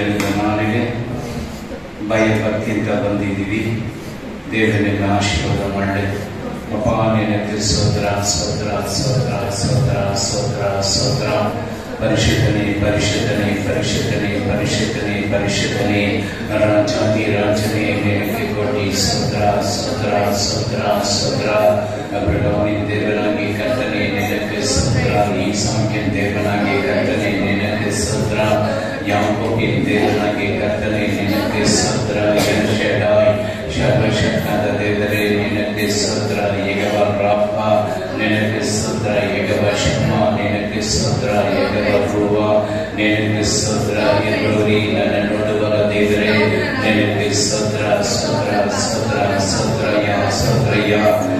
ಉಯಿತೆಳೆದ ನಾಳಿಗೆ ಭಯ ಭಕ್ತಿಯಿಂದ ಬಂದಿದ್ದೀವಿ ದೇವರಿಗೆ ಆಶೀರ್ವಾದ ಮಾಡಿ ಅಪ್ಪ ನಿನಗೆ ಸ್ತೋತ್ರ ಸ್ತೋತ್ರ ಸ್ತೋತ್ರ ಸ್ತೋತ್ರ ಸ್ತೋತ್ರ ಸ್ತೋತ್ರ ಪರಿಶುದ್ಧನೆ ಪರಿಶುದ್ಧನೆ ಪರಿಶುದ್ಧನೆ ಪರಿಶುದ್ಧನೆ ಪರಿಶುದ್ಧನೆ ರಾಜಾತಿ ರಾಜನೇ ನಿನಗೆ ಕೊಡಿ ಸ್ತೋತ್ರ ಸ್ತೋತ್ರ ಸ್ತೋತ್ರ ಸ್ತೋತ್ರ ಅಬ್ರಹಾಮಿನ ದೇವನಾಗಿ ಕರ್ತನೆ ನಿನಗೆ ಸ್ತೋತ್ರ ಈ ಸಾಂಖ್ಯನ ದೇವನಾಗಿ ಕರ್ತನೆ ನಿನಗೆ ಸ್ತೋತ್ರ या उनको गिनते ना के कतने मिनत सत्रह या शहदाई शब शक्कत देदरे मिनत सत्रह ये गबर राफा मिनत सत्रह ये गबर शमा मिनत सत्रह ये गबर रुवा मिनत सत्रह ये रोरी नन नोडवर देदरे मिनत सत्रह सत्रह सत्रह सत्रह या सत्रह या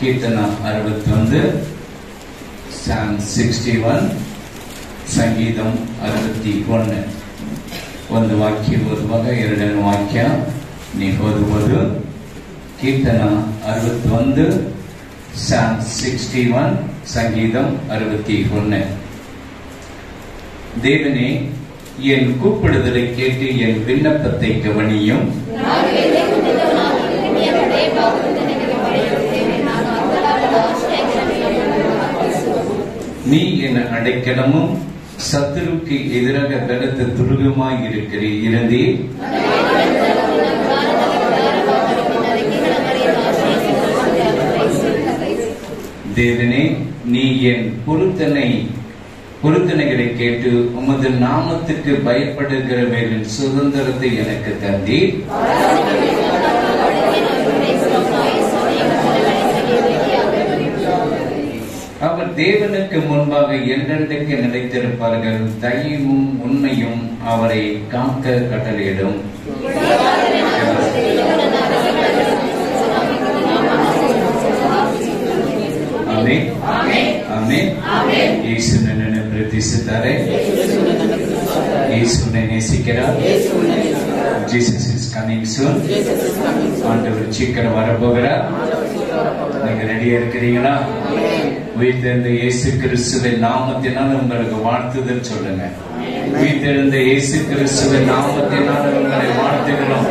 கீர்த்தனா அறுபத்தி வந்து சிக்ஸ்டி ஒன் சங்கீதம் அறுபத்தி ಅರವತ್ತಿ ಒಣ್ಣೆ ಒಂದು ವಾಕ್ಯ ಓದುವಾಗ ಎರಡನೇ ವಾಕ್ಯ ನೀ ಓದುವುದು. ಕೀರ್ತನ ಅರವತ್ತೊಂದು சாம் சிக்ஸ்டி ஒன் சங்கீதம் அறுபத்தி ஒன்று தேவனே என் கூப்பிடுதலை கேட்டு என் விண்ணப்பத்தை கவனியும் நீ என் அடைக்கலமும் சத்துருக்கு எதிராக பலத்த துருகமாய் இருக்கிற இருந்தே தேவனே நீ என் பொருத்தனை பொருத்தனைகளை கேட்டு உமது நாமத்துக்கு பயப்படுகிறவர்களின் சுதந்திரத்தை எனக்கு தந்தீர். அவர் தேவனுக்கு முன்பாக என்றென்றைக்கு நினைத்திருப்பார்கள் தயவும் உண்மையும் அவரை காக்க கட்டளையிடும். பிரதிசித்தாரே இயேசுனை நேசிக்கிறார். ஜீசஸ் இஸ் கமிங் சூன் ஆண்டவர் சீக்கிரம் வரப்போகிறார். நீங்க ரெடியா இருக்கிறீங்களா? உயிர்த்தெழுந்த இயேசு கிறிஸ்துவின் நாமத்தினால் உங்களுக்கு வாழ்த்துதல் சொல்லுங்க. உயிர்த்தெழுந்த இயேசு கிறிஸ்துவின் நாமத்தினால் உங்களை வாழ்த்துகிறோம்.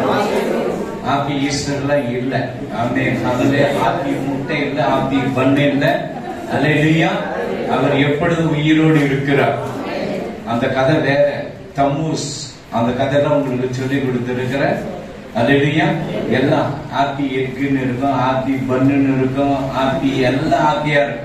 ஹாப்பி ஈஸ்டர்லாம் இல்ல. ஆமே அதுல ஹாப்பி முட்டை இல்ல ஹாப்பி பண்ணு இல்ல. அல்லேலூயா. அவர் எப்பொழுதும் உயிரோடு இருக்கிறார்? அந்த கதை வேற. தம்மூஸ் அந்த கதையெல்லாம் உங்களுக்கு சொல்லி கொடுத்துருக்கிற அல்லேலூயா. எல்லாம் ஹாப்பி எக்குன்னு இருக்கும் ஹாப்பி பண்ணுன்னு இருக்கும் ஹாப்பி எல்லாம் ஹாப்பியா இருக்கும்.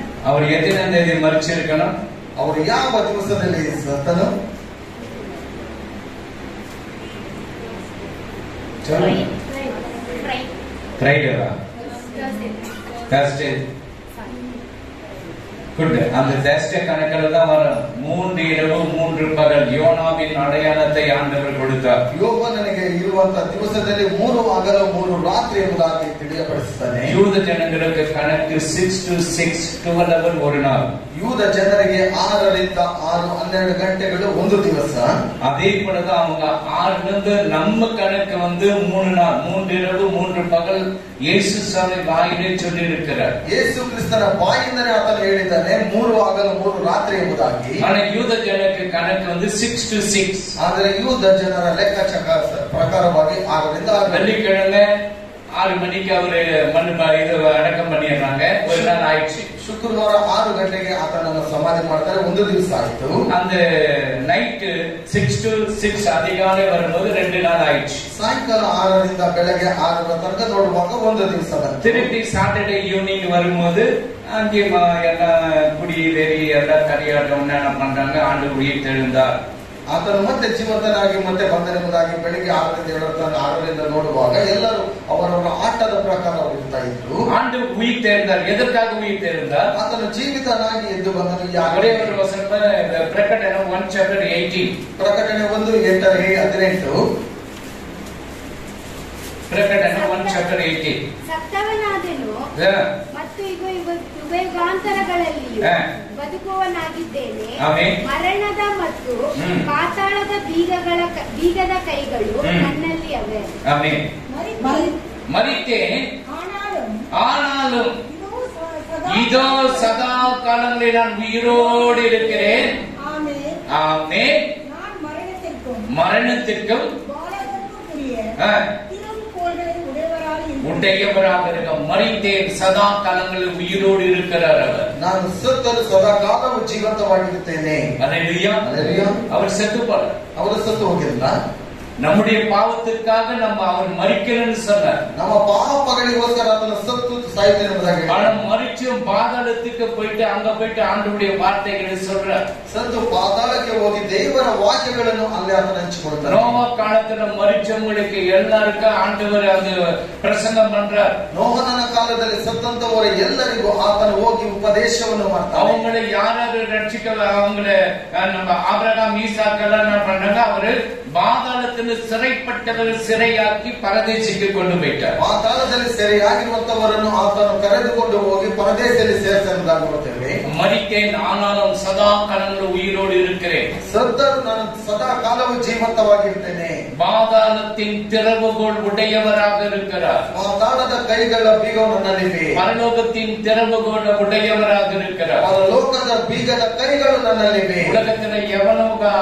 எத்தனை தேதி மறிச்சிருக்கணும் ಅವರು ಯಾವ ದಿವಸದಲ್ಲಿ ಸತ್ತನು சொல்லுங்க ஃப்ரைடேவா தேர்ஸ்டே குட் அந்த தேர்ஸ்டே கணக்கில் தான் வரும் மூன்று இரவு மூன்று பகல் யோனாவின் அடையாளத்தை ஆண்டவர் கொடுத்தார் ಯೋಗ ನನಗೆ ಇರುವಂತ ದಿವಸದಲ್ಲಿ ಮೂರು ಹಗಲು ಮೂರು ರಾತ್ರಿ ಎಂಬುದಾಗಿ ತಿಳಿಯಪಡಿಸುತ್ತಾನೆ யூத ஜனங்களுக்கு கணக்கு சிக்ஸ் டு சிக்ஸ் டுவெல் அவர் ஒரு நாள் ಯೂದ ಜನರಿಗೆ ಆರರಿಂದ ಆರು ಹನ್ನೆರಡು ಗಂಟೆಗಳು ಒಂದು ದಿವಸ அதே போலதான் அவங்க ஆறுல இருந்து நம்ம கணக்கு வந்து மூணு நாள் மூன்று இரவு மூன்று பகல் இயேசு சாமி வாயிலே சொல்லி இருக்கிறார் ಯೇಸು ಕ್ರಿಸ್ತನ ಬಾಯಿಂದಲೇ ಆತನು ಹೇಳಿದ್ದಾನೆ ಮೂರು ಹಗಲು ಮೂರು ರಾತ್ರಿ ಎಂಬುದಾಗಿ ஆனா யூத ஜனக்கு கணக்கு வந்து சிக்ஸ் டு சிக்ஸ் ಆದರೆ ಯೂದ ಜನರ ಲೆಕ್ಕಾಚಾರ ಪ್ರಕಾರವಾಗಿ ಆರರಿಂದ ಆರು ಗಂಟೆ. வெள்ளிக்கிழமை ஆறு மணிக்கு அவரு மண் ப- இது அடக்கம் பண்ணிடுறாங்க ஒரு நாள் ஆயிடுச்சு ಶುಕ್ರವಾರ ಆರು ಗಂಟೆಗೆ ಆತನನ್ನು ಸಮಾಧಿ ಮಾಡ್ತಾರೆ ಒಂದು ದಿವಸ ಆಯ್ತು அந்த நைட்டு சிக்ஸ் டு சிக்ஸ் அதிகாலை வரும்போது ரெண்டு நாள் ஆயிடுச்சு ಸಾಯಂಕಾಲ ಆರರಿಂದ ಬೆಳಗ್ಗೆ ಆರರ ತನಕ ನೋಡುವಾಗ ಒಂದು ದಿವಸ ಬಂತು திருப்பி சாட்டர்டே ஈவினிங் வரும்போது அங்கே ம- எல்லாம் குடி வெறி எல்லாம் கரியாட்டம் என்ன பண்றாங்க ஆண்டு உயிர் தெழுந்தார் ಆತನು ಮತ್ತೆ ಜೀವಂತನಾಗಿ ಮತ್ತೆ ಬಂಧನವನಾಗಿ ಬೆಳಿಗ್ಗೆ ಆರರಿಂದ ಏಳರ ಆರರಿಂದ ನೋಡುವಾಗ ಎಲ್ಲರೂ ಅವರವರ ಆಟದ ಪ್ರಕಾರ ಇರ್ತಾ ಇದ್ರು ಎದುರಾಗಿ ಉಯಿತೆಯಿಂದ ಆತನ ಜೀವಿತನಾಗಿ ಎದ್ದು ಬಂದನು. ಪ್ರಕಟಣೆ ಒಂದು ಎಂಟರ ಹದಿನೆಂಟು. ಪ್ರಕಟಣೆ ಒಂದು ಚಾಪ್ಟರ್ ಏಯ್ಟೀನ್ ಸತ್ತವನಾದನು ಮತ್ತು ಇವ ಇವ ಹಾ. ಬದುಕುವನಾಗಿದ್ದೇನೆ ಆಮೆನ್. ಮರಣದ ಮತ್ತು ಹ್ಮ್. ಪಾತಾಳದ ಬೀಗಗಳ ಕ- ಬೀಗದ ಕೈಗಳು ಹ್ಮ್. ನನ್ನಲ್ಲಿ ಅವೆ ஆமே மறித்தேன் ஆனாலும் ஆனாலும் இதோ ச- சதா இதோ சதா காலங்களில் நான் உயிரோடு இருக்கிறேன் ஆமென். ஆமே நான் மரணத்திற்கும் உடையவராக இருக்க மறித்தேன் சதா காலங்களில் உயிரோடு இருக்கிறார் அவர் ನಾನು ಸತ್ತರು ಸದಾ ಕಾಲವು ಜೀವಂತವಾಗಿರುತ್ತೇನೆ அல்லேலூயா. அல்லேலூயா. அவர் செத்து போல ಅವರು ಸತ್ತು ಹೋಗಿಲ್ಲ நம்முடைய பாவத்திற்காக நம்ம அவர் மறிக்கிறேன்னு சொன்னார் ನಮ್ಮ ಪಾಪಗಳಿಗೋಸ್ಕರ ಆತನ ಸತ್ತು ಸಾಯ್ತೇನೆ ಎಂಬುದಾಗಿ ஆனா ಹೇಳಿದ್ದಾನೆ. மறிச்சும் பாதாளத்துக்கு போயிட்டு அங்க போயிட்டு ஆண்டுடைய வார்த்தைகளை சொல்றார் ಸತ್ತು ಪಾತಾಳಕ್ಕೆ ಹೋಗಿ ದೇವರ ವಾಕ್ಯಗಳನ್ನು ಅಲ್ಲಿ ಆತನ ಹಂಚಿಕೊಳ್ತಾನೆ நோவா காலத்துல மறிச்சவங்களுக்கு எல்லாருக்கும் ஆண்டவர் அது பிரசங்கம் பண்றார் ನೋಹನನ ಕಾಲದಲ್ಲಿ ಸತ್ತಂತವರ ಎಲ್ಲರಿಗೂ ಆತನು ಹೋಗಿ ಉಪದೇಶವನ್ನು ಮಾಡ್ತಾನೆ அவங்களை யார் யாரு ரட்சிக்க அவங்கள அஹ், நம்ம ஆபிரகாம் ஈசாக்கெல்லாம் என்ன பண்ணாங்க அவரு பாதாளத்துல சிறைப்பட்டவர் சிறையாக்கி பரதேசிக்கு கொண்டு போயிட்டார் ಪಾತಾಳದಲ್ಲಿ ಸೆರೆಯಾಗಿರುವಂತವರನ್ನು ಆತನು ಕರೆದುಕೊಂಡು ಹೋಗಿ ಪರದೇಶದಲ್ಲಿ ಸೇರಿಸೆಂಬುದಾಗಿ ನೋಡ್ತೇವೆ மறித்தேன் ஆனாலும் சதா கலங்கள் உயிரோடு இருக்கிறேன் ಸತ್ತರು ನಾನು ಸದಾ ಕಾಲವು ಜೀವಂತವಾಗಿರ್ತೇನೆ பாதாளத்தின் திறவுகோள் உடையவராக இருக்கிறார் ಪಾತಾಳದ ಕೈಗಳ ಬೀಗವು ನನ್ನಲ್ಲಿವೆ பரலோகத்தின் திறவுகோள் உடையவராக இருக்கிறார் ಲೋಕದ ಬೀಗದ ಕೈಗಳು ನನ್ನಲ್ಲಿವೆ உலகத்துல எவனோ க-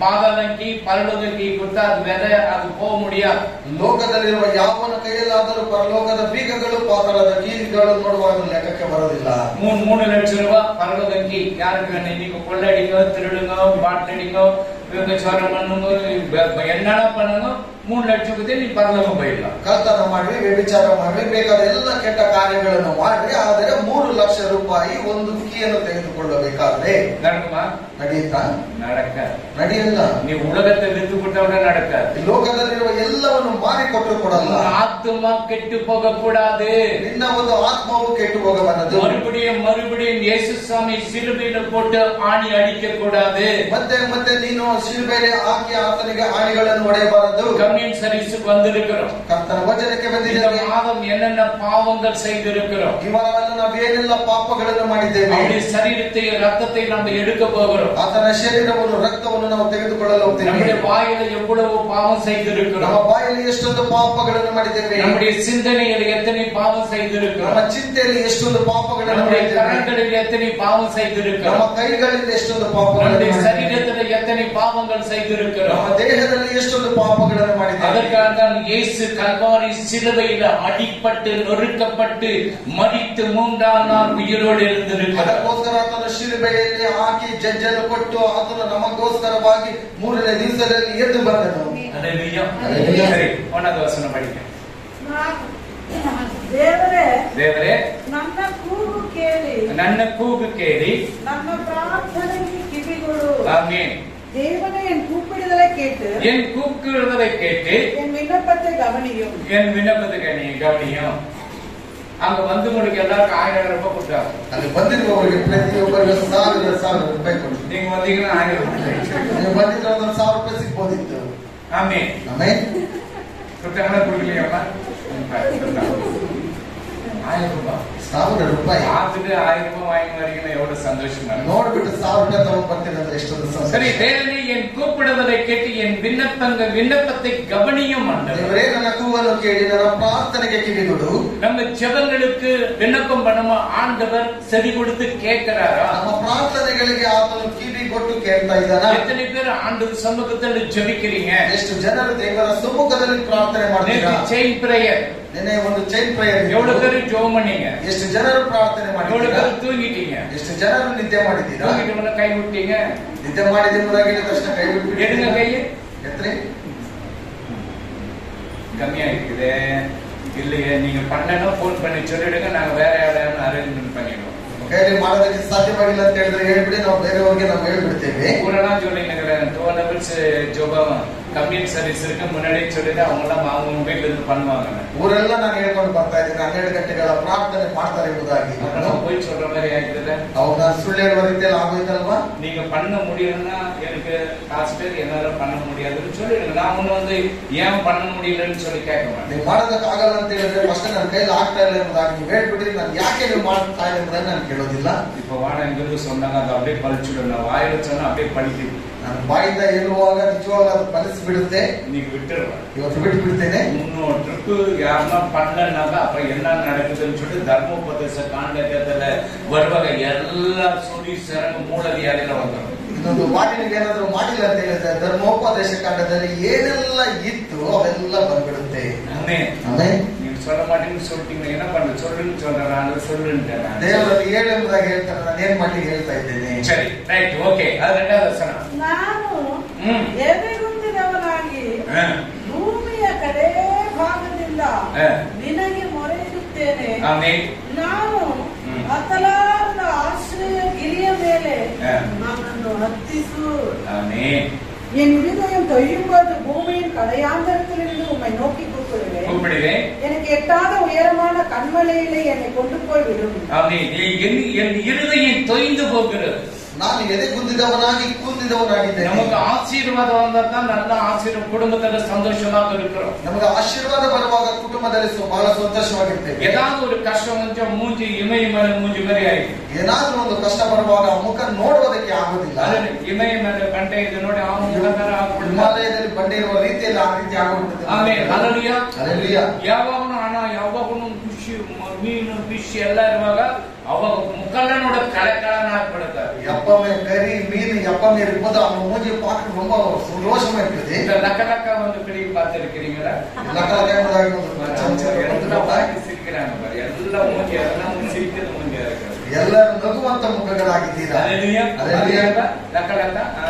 பாதாளம் கீ பரலோக கீ கொடுத்தா அது விதை அது போக முடியாது ಲೋಕದಲ್ಲಿರುವ ಯಾವನ ಕೈಯಲ್ಲಾದರೂ ಪರಲೋಕದ ಬೀಗಗಳು ಪಾತಾಳದ ನೀರಿಗಳು ನೋಡುವಾಗ ಲೆಕ್ಕಕ್ಕೆ ಬರೋದಿಲ್ಲ. ಮೂನ್ ಮೂನು ಲಕ್ಷ ರೂಪಾಯಿ ಪರಗದಂಗಿ ಯಾರು ನೀವು ಕೊಳ್ಳಡಿಗೋ ತಿರುಳುಗೋ ಬಾಟ್ಲಡಿಗೋ திருடுங்க பாட்டடிங்க விபச்சாரம் பண்ணுங்க ப- ப- என்னென்ன பண்ணுங்க மூணு லட்சத்துக்கு நீ பரலோகம் போயிடலாம் ಕಳ್ತನ ಮಾಡ್ರಿ ವ್ಯಭಿಚಾರ ಮಾಡ್ರಿ ಬೇಕಾದ ಎಲ್ಲ ಕೆಟ್ಟ ಕಾರ್ಯಗಳನ್ನು ಮಾಡ್ರಿ ಆದರೆ ಮೂರು ಲಕ್ಷ ರೂಪಾಯಿ ರೂಪಾಯಿ ಒಂದು ಕೀಯನ್ನು ತೆಗೆದುಕೊಳ್ಳಬೇಕಾದ್ರೆ நடக்குமா ನಡೆಯುತ್ತಾ நடக்காது ನಡೆಯಲ್ಲ நீ உலகத்தை வித்து விட்டவிட நடக்காது ಈ ಲೋಕದಲ್ಲಿರುವ ಎಲ್ಲವನ್ನು ಮಾರಿ ಕೊಟ್ಟರು ಕೊಡಲ್ಲ உன் ஆத்துமா கெட்டு போக கூடாது ನಿನ್ನ ಒಂದು ಆತ್ಮವು ಕೆಟ್ಟು ಹೋಗಬಾರದು மறுபடியும் மறுபடியும் இயேசு சாமி சிலுவையில போட்டு ஆணி அடிக்க கூடாது ಮತ್ತೆ ಮತ್ತೆ ನೀನು ಶಿಲ್ಬೆಲೆ ಹಾಕಿ ಆತನಿಗೆ ಆಣಿಗಳನ್ನು ಹೊಡೆಯಬಾರದು கம்யூன் சர்வீஸுக்கு வந்திருக்கிறோம் ಕರ್ತನ ವಚನಕ್ಕೆ இந்த ಬಂದಿದ್ದೇವೆ மாதம் என்னென்ன பாவங்கள் செய்திருக்கிறோம் ಈ ವಾರವೆಲ್ಲ ನಾವೇನೆಲ್ಲ ಪಾಪಗಳನ್ನು ಮಾಡಿದ್ದೇವೆ அவருடைய சரீரத்தை ரத்தத்தை நம்ம எடுக்க போகிறோம் ಆತನ ಶರೀರವನ್ನು ರಕ್ತವನ್ನು ನಾವು ತೆಗೆದುಕೊಳ್ಳಲು ಹೋಗ್ತೇವೆ நம்முடைய வாயில எவ்வளவு பாவம் ನಮ್ಮ செய்திருக்கிறோம் ಬಾಯಲ್ಲಿ ಎಷ್ಟೊಂದು ಪಾಪಗಳನ್ನು ಮಾಡಿದ್ದೇವೆ நம்முடைய சிந்தனையில் எத்தனை பாவம் ನಮ್ಮ செய்திருக்கிறோம் ಚಿಂತೆಯಲ್ಲಿ ಎಷ್ಟೊಂದು ಪಾಪಗಳನ್ನು நம்முடைய ಮಾಡಿದ್ದೇವೆ கரங்களில் எத்தனை பாவம் ನಮ್ಮ செய்திருக்கிறோம் ಕೈಗಳಿಂದ ಎಷ್ಟೊಂದು ಪಾಪಗಳನ್ನು நம்முடைய ಮಾಡಿದ್ದೇವೆ சரீரத்தில் எத்தனை பாவங்கள் செய்திருக்கிறோம் ನಮ್ಮ ದೇಹದಲ್ಲಿ ಎಷ್ಟೊಂದು ಪಾಪಗಳನ್ನು ಮಾಡಿದ್ದೇವೆ அதற்காக தான் இயேசு கல்வாரி சிலுவையில அடிப்பட்டு நொறுக்கப்பட்டு மடித்து மூன்றாம் நாள் உயிரோடு எழுந்திருக்கிறார் ಅದಕ್ಕೋಸ್ಕರ ಆತನ ಶಿಲುಬೆಯಲ್ಲಿ ಹಾಕಿ ಜಜ್ಜನ್ನು ಕೊಟ್ಟು ಆತನು ನಮಗೋಸ್ಕರವಾಗಿ ಮೂರನೇ ದಿವಸದಲ್ಲಿ ಎದ್ದು ಬಂದನು அல்லேலூயா. அல்லேலூயா. சரி ஒன்னாவது வசனம் படிக்க ದೇವರೇ தேவரே ನನ್ನ ಕೂಗು ಕೇಳಿ ನನ್ನ ಕೂಗು ಕೇಳಿ ನನ್ನ ಪ್ರಾರ್ಥನೆಗೆ ಕಿವಿಗಳು ஆமென் தேவனே என் கூப்பிடுதலை கேட்டு என் கூக்குறதை கேட்டு என் விண்ணப்பத்தை கவனியும் என் விண்ணப்பத்துக்கு நீ கவனியும் அங்க வந்து உங்களுக்கு எல்லாருக்கும் ஆயிரம் ரூபாய் கொடுத்தாங்க ಅಲ್ಲಿ ಬಂದಿರುವವರಿಗೆ ಪ್ರತಿಯೊಬ್ಬರಿಗೆ ಸಾವಿರ ಸಾವಿರ ರೂಪಾಯಿ ಕೊಟ್ಟು நீங்க வந்தீங்கன்னா ஆயிரம் ரூபாய் ನೀವು ಬಂದಿದ್ರೆ ಒಂದೊಂದು ಸಾವಿರ ರೂಪಾಯಿ ಸಿಗ್ಬೋದಿತ್ತು ஆமே ಆಮೇಲೆ கொடுத்தாங்களா கொடுக்கலையாப்பா ஆயிரம் ரூபாய் ಸಾವಿರ ರೂಪಾಯಿ பார்த்துட்டு ஆயிரம் ரூபாய் வாங்கி வரீங்கன்னா எவ்வளவு சந்தோஷமா இருக்கும் ನೋಡ್ಬಿಟ್ಟು ಸಾವಿರ ರೂಪಾಯಿ ತಗೊಂಡ್ ಬರ್ತೀನಿ ಅಂದ್ರೆ ಎಷ್ಟೊಂದು சரி ಸಂತೋಷ தேவனே என் கூப்பிடுவதை கேட்டு என் விண்ணப்பங்க விண்ணப்பத்தை கவனியும் ஆண்டவர் ದೇವರೇ ನನ್ನ ಕೂಗನ್ನು ಕೇಳಿ ನನ್ನ ಪ್ರಾರ್ಥನೆಗೆ ಕಿವಿಗಳು நம்ம ஜெபங்களுக்கு விண்ணப்பம் பண்ணுமோ ஆண்டவர் செவி கொடுத்து கேட்கிறாரா ನಮ್ಮ ಪ್ರಾರ್ಥನೆಗಳಿಗೆ ಆತನು ಕಿವಿ ಕೊಟ್ಟು ಕೇಳ್ತಾ ಇದ್ದಾನ எத்தனை பேர் ஆண்டு சமூகத்தில் ஜெபிக்கிறீங்க ಎಷ್ಟು ಜನರು ದೇವರ ಸಮ್ಮುಖದಲ್ಲಿ ಪ್ರಾರ್ಥನೆ ಮಾಡ್ತೀರಾ நேற்று செயின் பிரேயர் ನೆನೆ ಒಂದು ಚೈನ್ ಪ್ರೇಯರ್ எவ்வளவு பேர் ஜெபம் பண்ணீங்க ಎಷ್ಟು ಜನರು ಪ್ರಾರ್ಥನೆ எவ்வளவு ಮಾಡಿದ್ದೀರಾ பேர் தூங்கிட்டீங்க ಎಷ್ಟು ಜನರು ನಿದ್ದೆ ಮಾಡಿದ್ದೀರಾ தூங்கிட்டு கை விட்டீங்க ನಿದ್ದೆ ಮಾಡಿದ ತಕ್ಷಣ ಕೈ எடுங்க ಬಿಟ್ಬಿಟ್ಟು கையை ಎತ್ರಿ கம்மியா இருக்குது இல்லையே நீங்க பண்ணணும் ஃபோன் பண்ணி சொல்லிடுங்க நாங்க வேற யாரையாவது அரேஞ்ச்மெண்ட் பண்ணிடுவோம் ಹೇಳಿ ಮಾಡೋದಕ್ಕೆ ಸಾಧ್ಯವಾಗಿಲ್ಲ ಅಂತ ಹೇಳಿದ್ರೆ ಹೇಳ್ಬಿಡಿ ನಾವು ಬೇರೆಯವರಿಗೆ ನಾವು ಹೇಳ್ಬಿಡ್ತೇವೆ. ಪೂರ್ಣ ಜೋಡಿ ನಗರ ಜೋಬಾವ ஜோபம் கம்யூனிட்டி சர்வீஸ் இருக்கு முன்னாடியே சொல்லிட்டு அவங்க எல்லாம் அவங்க வீட்டுல இருந்து பண்ணுவாங்க ಊರೆಲ್ಲ ನಾನು ಹೇಳ್ಕೊಂಡು ಬರ್ತಾ ಇದ್ದೀನಿ ಹನ್ನೆರಡು ಗಂಟೆಗಳ ಪ್ರಾರ್ಥನೆ ಮಾಡ್ತಾರೆ ಎಂಬುದಾಗಿ அப்புறம் நம்ம போய் சொல்ற மாதிரி ஆயிடுதுல ಅವಾಗ ನಾನು ಸುಳ್ಳು ಹೇಳುವ ರೀತಿಯಲ್ಲಿ ಆಗೋಯ್ತಲ್ವಾ நீங்க பண்ண முடியலன்னா எனக்கு காசு பேர் என்னால பண்ண முடியாதுன்னு சொல்லிடுங்க நான் ஒண்ணு வந்து ஏன் பண்ண முடியலன்னு சொல்லி கேட்க மாட்டேன் ನೀವು ಮಾಡೋದಕ್ಕಾಗಲ್ಲ ಅಂತ ಹೇಳಿದ್ರೆ ಫಸ್ಟ್ ನನ್ನ ಕೈಲಿ ಆಗ್ತಾ ಇಲ್ಲ ಎಂಬುದಾಗಿ ನೀವು ಹೇಳ್ಬಿಟ್ರಿ ನಾನು ಯಾಕೆ ನೀವು ಮಾಡ್ತಾ ಇಲ್ಲ ಎಂಬುದನ್ನು ನಾನು ಕೇಳೋದಿಲ್ಲ இப்ப வாடகைங்கிறது சொன்னாங்க அதை அப்படியே பழிச்சுடும் நான் வாயில சொன்னா அப்படியே பழிக்குது ನಾನು ಬಾಯಿಂದ ಹೇಳುವಾಗ ನಿಜವಾಗ ಅದು ಫಲಿಸಿ ಬಿಡುತ್ತೆ இன்னைக்கு விட்டுருவேன் ಇವತ್ತು ಬಿಟ್ಟು ಬಿಡ್ತೇನೆ இன்னொரு ட்ரிப்பு யாருன்னா பண்ணலனாக்கா அப்புறம் என்ன நடக்குதுன்னு சொல்லிட்டு தர்மோபதேச காண்டகத்துல வருவாங்க எல்லா சுடி சரங்கு மூலவியாதில வந்துடும் ಇನ್ನೊಂದು ವಾಟಿನಿಗೆ ಏನಾದ್ರು ಮಾಡಿಲ್ಲ ಅಂತ ಹೇಳಿದ್ರೆ ಧರ್ಮೋಪದೇಶ ಕಾಂಡದಲ್ಲಿ ಏನೆಲ್ಲ ಇತ್ತು ಅವೆಲ್ಲ ಬಂದ್ಬಿಡುತ್ತೆ ஆமே ಆಮೇಲೆ நீங்க சொல்ல மாட்டேன்னு சொல்லிட்டீங்க என்ன பண்ண சொல்லுன்னு சொல்றேன் நான் சொல்லுன்ட்டேன் நான். ದೇವರಲ್ಲಿ ಏಳು ಎಂಬುದಾಗಿ ಹೇಳ್ತಾರೆ ನಾನು ಏನ್ ಮಾಡ್ಲಿಕ್ಕೆ ಹೇಳ್ತಾ ಇದ್ದೇನೆ சரி ரைட் ஓகே அது ரெண்டாவது வசனம் ನಾನು ಹ್ಮ್ ಎದೆಗುಂದಿದವನಾಗಿ ஆ, ಭೂಮಿಯ ಕಡೇ ಭಾಗದಿಂದ ಆ. ನಿನಗೆ ಮೊರೆಯಿಡುತ್ತೇನೆ ஆமே ನಾನು ಹ್ಮ್. ಹತ್ತಲಾರದ ಆಶ್ರಯ ಗಿರಿಯ ಮೇಲೆ ಆ. ನನ್ನನ್ನು ಹತ್ತಿಸು ஆமே என் இருதயம் தொய்யும்போது பூமியின் கடையாந்தரத்திலிருந்து உம்மை நோக்கி கூப்பிடுவேன். எனக்கு எட்டாத உயரமான கண்மலையிலே என்னை கொண்டு போய் விடும் என் இருதயம் தொய்ந்து போகிறது. ನಾನು ಎದೆ ಕುಂದಿದವನಾಗಿ ಕುಂದಿದವನಾಗಿದ್ದೇನೆ நமக்கு ஆசீர்வாதம் வந்தா தான் நல்ல ஆசீர்வாதம் குடும்பத்துல சந்தோஷமாக இருக்கிறோம் ನಮಗೆ ಆಶೀರ್ವಾದ ಬರುವಾಗ ಕುಟುಂಬದಲ್ಲಿ ಸ್ವ- ಬಹಳ ಸಂತೋಷವಾಗಿರ್ತೇವೆ ஏதாவது ஒரு கஷ்டம் வந்து மூஞ்சி இமய மேல மூஞ்சி மாதிரி ஆயிடுது ಏನಾದ್ರೂ ಒಂದು ಕಷ್ಟ ಬರುವಾಗ ಆ ಮುಖ ನೋಡುವುದಕ್ಕೆ ಆಗುದಿಲ್ಲ அது இமய மேல கண்டே இது ನೋಡಿ ಆ ಮುಖ ತರ ಆಗ್ಬಿಡ್ತು. ಹಿಮಾಲಯದಲ್ಲಿ ಬಂಡೆ ಇರುವ ರೀತಿಯಲ್ಲಿ ಆ ರೀತಿ ಆಗುತ್ತದೆ ಆಮೇ ಹಲಲಿಯ Hallelujah. ಯಾವಾಗನು ಹಣ ಯಾವಾಗನು ಖುಷಿ ಮ- ಮೀನು ಫಿಶ್ ಎಲ್ಲ ಇರುವಾಗ ಅವಾಗ ಮುಖಲ್ಲ ನೋಡ ಕಳೆ ಕಳನ ಹಾಕ್ಬಿಡುತ್ತಾರೆ எப்பவுமே கறி மீன் எப்பவுமே இருக்கும்போது அவங்க மூஞ்சி பார்க்க ரொம்ப சந்தோஷமா இருக்குது இந்த லக்க லக்க வந்து பிடி பார்த்திருக்கிறீங்களா லக்கலக்க என்பதாக ಒಂದು ಚಮಚ எல்லாம் பார்த்து சிரிக்கிறாங்க பாரு எல்லாம் மூஞ்சி அதெல்லாம் வந்து சிரிக்கிறது மூஞ்சியா இருக்கிறது ಎಲ್ಲರೂ ನಗುವಂತ ಮುಖಗಳಾಗಿದ್ದೀರಾ ஹalleluya Hallelujah. லக்க லக்க ஆ,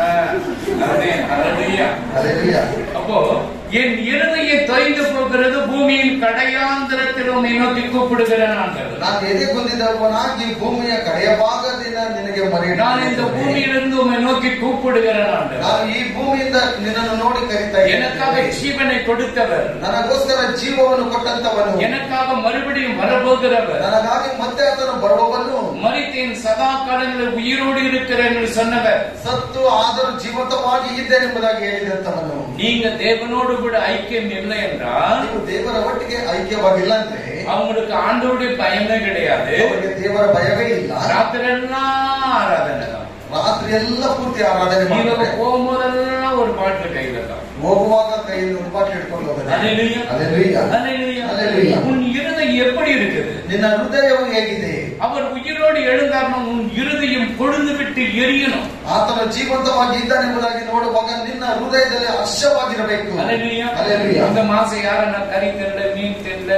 ஆமென். ஹalleluya Hallelujah. அப்போ என் இருதயை தொய்ந்து போகிறது பூமியின் கடையாந்திரத்தில் உன்னை நோக்கி கூப்பிடுகிறேன் ஆண்டவர். ನಾನು ಎದೆಗುಂದಿದವನಾಗಿ ಭೂಮಿಯ ಕಡೆಯ ಭಾಗದಿಂದ ನಿನಗೆ ಮರೆ நான் இந்த பூமியிலிருந்து உம்மை நோக்கி கூப்பிடுகிறேன் ஆண்டவர். ನಾನು ಈ ಭೂಮಿಯಿಂದ ನಿನ್ನನ್ನು ನೋಡಿ ಕರಿತಾ எனக்காக ಇದ್ದೇನೆ ஜீவனை கொடுத்தவர் ನನಗೋಸ್ಕರ ಜೀವವನ್ನು ಕೊಟ್ಟಂತವನು எனக்காக மறுபடியும் வரப்போகிறவர் ನನಗಾಗಿ ಮತ್ತೆ ಆತನು ಬರುವವನು மறித்தேன் சதா காலங்களில் உயிரோடு இருக்கிறேன் என்று சொன்னவர் ಸತ್ತು ಆದರೂ ಜೀವಂತವಾಗಿ ಇದ್ದೇನೆಂಬುದಾಗಿ ಹೇಳಿದಂತವನು நீங்க தேவனோடு கூட ஐக்கியம் இல்லை என்றால் ನೀವು ದೇವರ ಒಟ್ಟಿಗೆ ಐಕ್ಯವಾಗಿಲ್ಲ ಅಂದ್ರೆ அவங்களுக்கு ஆண்டோடைய பயமே கிடையாது ಅವರಿಗೆ ದೇವರ ಭಯವೇ ಇಲ್ಲ ராத்திரெல்லாம் ஆராதனை தான் ರಾತ್ರಿ ಎಲ್ಲ ಪೂರ್ತಿ ಆರಾಧನೆ நீங்க ಮಾಡ್ತಾರೆ போகும்போதெல்லாம் ஒரு பாட்டு கையில தான் ಹೋಗುವಾಗ ಕೈಯಲ್ಲಿ ಒಂದು ಬಾಟ್ಲಿ ಹಿಡ್ಕೊಂಡು ಹೋಗ್ತಾರೆ அல்லேலூயா. Hallelujah. அல்லேலூயா. அல்லேலூயா. உன் இருதயம் எப்படி இருக்குது ನಿನ್ನ ಹೃದಯವು ಹೇಗಿದೆ அவர் உயிரோடு எழுந்தார்னா உன் இருதயம் கொழுந்து விட்டு எரியணும் ಆತನು ಜೀವಂತವಾಗಿ ಇದ್ದಾನೆಂಬುದಾಗಿ ನೋಡುವಾಗ ನಿನ್ನ ಹೃದಯದಲ್ಲಿ ಹರ್ಷವಾಗಿರಬೇಕು அல்லேலூயா. Hallelujah. இந்த மாசம் யாரன்னா கறி தெரியல மீன் தெரியல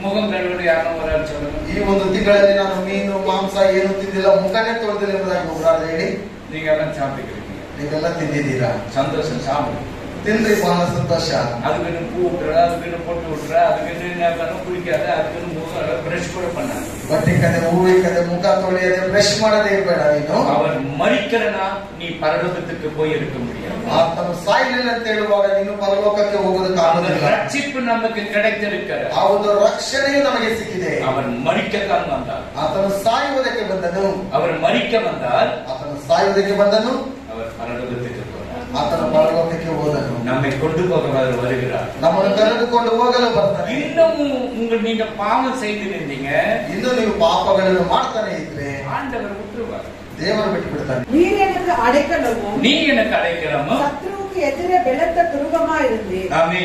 முகம் கழுவிட யாரும் ஒரு சொல்லுங்க ಈ ಒಂದು ತಿಂಗಳಲ್ಲಿ ನಾನು ಮೀನು ಮಾಂಸ ಏನು ತಿಂದಿಲ್ಲ ಮುಖನೇ ತೊಳೆದಿಲ್ಲ ಎಂಬುದಾಗಿ ಒಬ್ಬರಾದ್ರೆ ಹೇಳಿ நீங்க எல்லாம் சாப்பிட்டுக்கிறீங்க ನೀವೆಲ್ಲ ತಿಂದಿದ್ದೀರಾ சந்தோஷம் சாப்பிடுங்க ತಿನ್ರಿ ಬಹಳ ಸಂತೋಷ அதுக்குன்னு பூ விட்டுற அதுக்குன்னு பொட்டு விட்டுற அதுக்குன்னு என்ன பண்ண குளிக்காத அதுக்குன்னு முகம் பிரஷ் கூட பண்ணாது ಬಟ್ಟೆ ಕದೆ ಹೂವಿ ಕದೆ ಮುಖ ತೊಳೆಯದೆ ಬ್ರಷ್ ಮಾಡದೇ ಇರಬೇಡ ನೀನು அவர் மறிக்கிறனா நீ பரலோகத்துக்கு போய் இருக்க முடியாது ಆತನು ಸಾಯಲಿಲ್ಲ ಅಂತ ಹೇಳುವಾಗ ನೀನು ಪರಲೋಕಕ್ಕೆ அந்த ಹೋಗೋದಕ್ಕಾಗೋದಿಲ್ಲ ரட்சிப்பு நமக்கு கிடைத்திருக்கிற ಆ ಒಂದು ರಕ್ಷಣೆಯು ನಮಗೆ ಸಿಕ್ಕಿದೆ அவர் மறிக்கத்தான் வந்தார் ಆತನು ಸಾಯುವುದಕ್ಕೆ ಬಂದನು அவர் மறிக்க வந்தால் ಆತನು ಸಾಯುವುದಕ್ಕೆ ಬಂದನು அவர் பரலோகத்துக்கு போனார் ಆತನ ಪರಲೋಕಕ್ಕೆ ಹೋದನು நம்மை கொண்டு போக அவர் வருகிறார் ನಮ್ಮನ್ನು ಕರೆದುಕೊಂಡು ಹೋಗಲು ಬರ್ತಾನೆ இன்னமும் உங்க நீங்க பாவம் செய்து இருந்தீங்க ಇನ್ನು ನೀವು ಪಾಪಗಳನ್ನು ಮಾಡ್ತಾನೆ ಇದ್ರೆ ஆண்டவர் விட்டுருவார் ದೇವರು ಬಿಟ್ಟು ಬಿಡ್ತಾನೆ நீர் எனக்கு அடைக்கலமும் நீ எனக்கு அடைக்கலாமா சத்ருவுக்கு எதிரே பலத்த துருகமா இருந்தீர் ஆமே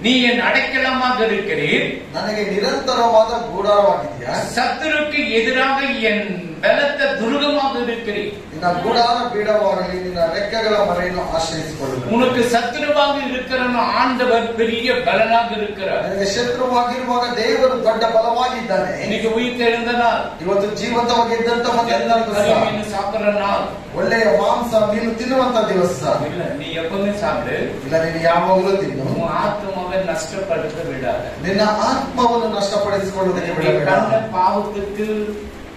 நீ என் அடைக்கலமாக இருக்கிறீர் ನನಗೆ ನಿರಂತರವಾದ ಗೂಢಾರವಾಗಿದೆಯಾ சத்துருக்கு எதிராக என் பலத்த துருகமாக இருக்கிறீர் ನಿನ್ನ ಗೂಢಾರ ಬೀಡವಾಗಲಿ ನಿನ್ನ ರೆಕ್ಕೆಗಳ ಮರೆಯನ್ನು ಆಶ್ರಯಿಸಿಕೊಳ್ಳುವುದು உனக்கு சத்துருவாக இருக்கிறவன் ஆண்டவர் பெரிய பலனாக இருக்கிறார் ನನಗೆ ಶತ್ರುವಾಗಿರುವಾಗ ದೇವರು ದೊಡ್ಡ ಬಲವಾಗಿದ್ದಾನೆ இன்னைக்கு உயிர் தெழுந்த நாள் ಇವತ್ತು ಜೀವಂತವಾಗಿದ್ದಂತ ಮತ್ತೆ எல்லா ಎಲ್ಲರಿಗೂ கறி ಸಹ மீன் சாப்பிடுற நாள் ಒಳ್ಳೆಯ ಮಾಂಸ ಮೀನು ತಿನ್ನುವಂತ ದಿವಸ இல்ல நீ எப்பவுமே சாப்பிடு ಇಲ್ಲ ನೀನು ಯಾವಾಗಲೂ ತಿನ್ನು உன் ஆத்மாவை நஷ்டப்படுத்த விடாத ನಿನ್ನ ಆತ್ಮವನ್ನು ನಷ್ಟಪಡಿಸಿಕೊಳ್ಳುವುದಕ್ಕೆ நீ ಬಿಡಬೇಡ கண்ண பாவத்துக்கு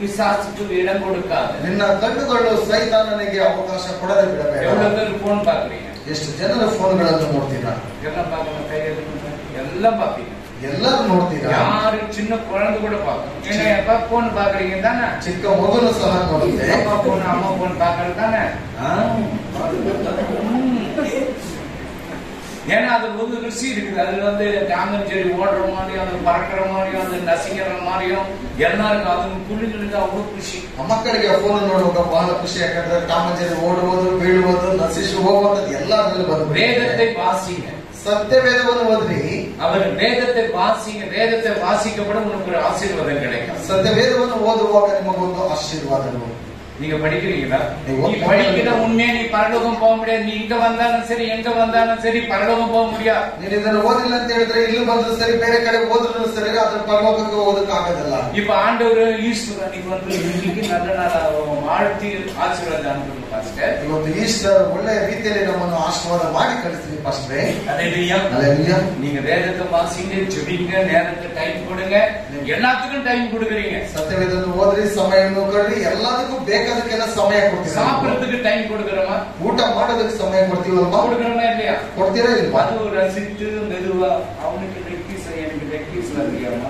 ಪಿಸಾಚು ಇಡ ಕೊಡುಕಾದ ನಿನ್ನ ಕಂಡುಕೊಳ್ಳಲು ಸೈತಾನನಿಗೆ ಅವಕಾಶ ಕೊಡದೆ ಬಿಡಬೇಕು ಎವಳು ಎಲ್ಲರೂ ಫೋನ್ ಪಾಕ್ರಿ ಎಷ್ಟು ಜನರ ಫೋನ್ಗಳನ್ನು ನೋಡ್ತೀರಾ ಎಲ್ಲ ಪಾಪ ಕೈಯಲ್ಲಿ ಎಲ್ಲ ಪಾಪಿ ಎಲ್ಲರೂ ನೋಡ್ತೀರಾ ಯಾರು ಚಿನ್ನ ಕೊಳಂದು ಕೂಡ ಪಾಪ ಫೋನ್ ಪಾಕ್ರಿಗೆ ತಾನೆ ಚಿಕ್ಕ ಮಗನು ಸಹ ನೋಡುತ್ತೆ ಅಪ್ಪ ಫೋನ್ ಅಮ್ಮ ಫೋನ್ ಪಾಕ್ರಿ ತಾನೆ ஏன்னா அது ஒரு ருசி இருக்குது அது வந்து டாமன் செடி ஓடுற மாதிரியும் அது பறக்கிற மாதிரியும் அது நசிக்கிற மாதிரியும் எல்லாருக்கும் அது புள்ளிகளுக்கு அவ்வளவு ಖುಷಿ ಮಕ್ಕಳಿಗೆ ಫೋನ್ ನೋಡುವಾಗ ಬಹಳ ಖುಷಿ ಯಾಕಂದ್ರೆ ಕಾಮಂಜರಿ ಓಡುವುದು ಬೀಳುವುದು ನಶಿಸಿ ಹೋಗುವಂತದ್ದು ಎಲ್ಲದರಲ್ಲಿ ಬಂದು வேதத்தை வாசிங்க ಸತ್ಯವೇದವನ್ನು ಓದ್ರಿ அவர் வேதத்தை வாசிங்க வேதத்தை வாசிக்கப்பட உனக்கு ஒரு ஆசீர்வாதம் கிடைக்கும் ಸತ್ಯವೇದವನ್ನು ಓದುವಾಗ ನಿಮಗೊಂದು ಆಶೀರ್ವಾದಗಳು நீங்க படிக்கிறீங்களா நீ நீ ஒப்பந்தம் படிக்கிற பண்ணு. உண்மையா நீ பரலோகம் போக முடியாது நீ இங்க வந்தாலும் சரி எங்க வந்தாலும் சரி பரலோகம் போக முடியாது ನೀನು ಇದನ್ನು ಓದಿಲ್ಲ ಅಂತ ಹೇಳಿದ್ರೆ ಇಲ್ಲಿ ಬಂದ್ರು ಸರಿ ಬೇರೆ ಕಡೆ ಹೋದ್ರು ಸರಿ ಅದ್ರ ಪರಲೋಕಕ್ಕೆ ಓದಕ್ಕೆ ಆಗೋದಿಲ್ಲ இப்ப ஆண்டவர் ஈஸ்வரன் அன்னைக்கு வந்து இன்னைக்கு நல்ல நாள் வாழ்த்தி ஆசீர்வாதம் அனுப்புங்க பாஸ்டர் ಇವತ್ತು ಈಸ್ಟರ್ ಒಳ್ಳೆಯ ರೀತಿಯಲ್ಲಿ ನಮ್ಮನ್ನು ಆಶೀರ್ವಾದ ಮಾಡಿ ಕಳಿಸ್ತೀವಿ ಫಸ್ಟ್ರೆ அல்லேலூயா. ಅಲ್ಲೆಲ್ಲೂಯ್ಯ. நீங்க வேதத்தை வாசிங்க ஜெபிங்க நேரத்தை டைம் கொடுங்க எல்லாத்துக்கும் டைம் கொடுக்குறீங்க ಸತ್ಯವೇದನ್ನು ಓದ್ರಿ ಸಮಯವನ್ನು ಕೊಡ್ರಿ ಎಲ್ಲದಕ್ಕೂ ಬೇಕಾದಕ್ಕೆಲ್ಲ ಸಮಯ ಕೊಡ್ತೀರಾ சாப்பிடறதுக்கு டைம் கொடுக்குறோமா ಊಟ ಮಾಡೋದಕ್ಕೆ ಸಮಯ ಕೊಡ್ತೀವಲ್ವಾ கொடுக்குறோமா இல்லையா ಕೊಡ್ತೀರಾ ಇಲ್ವಾ அது ரசித்து மெதுவா அவனுக்கு லெக் பீஸ் எனக்கு லெக் பீஸ் தெரியாமா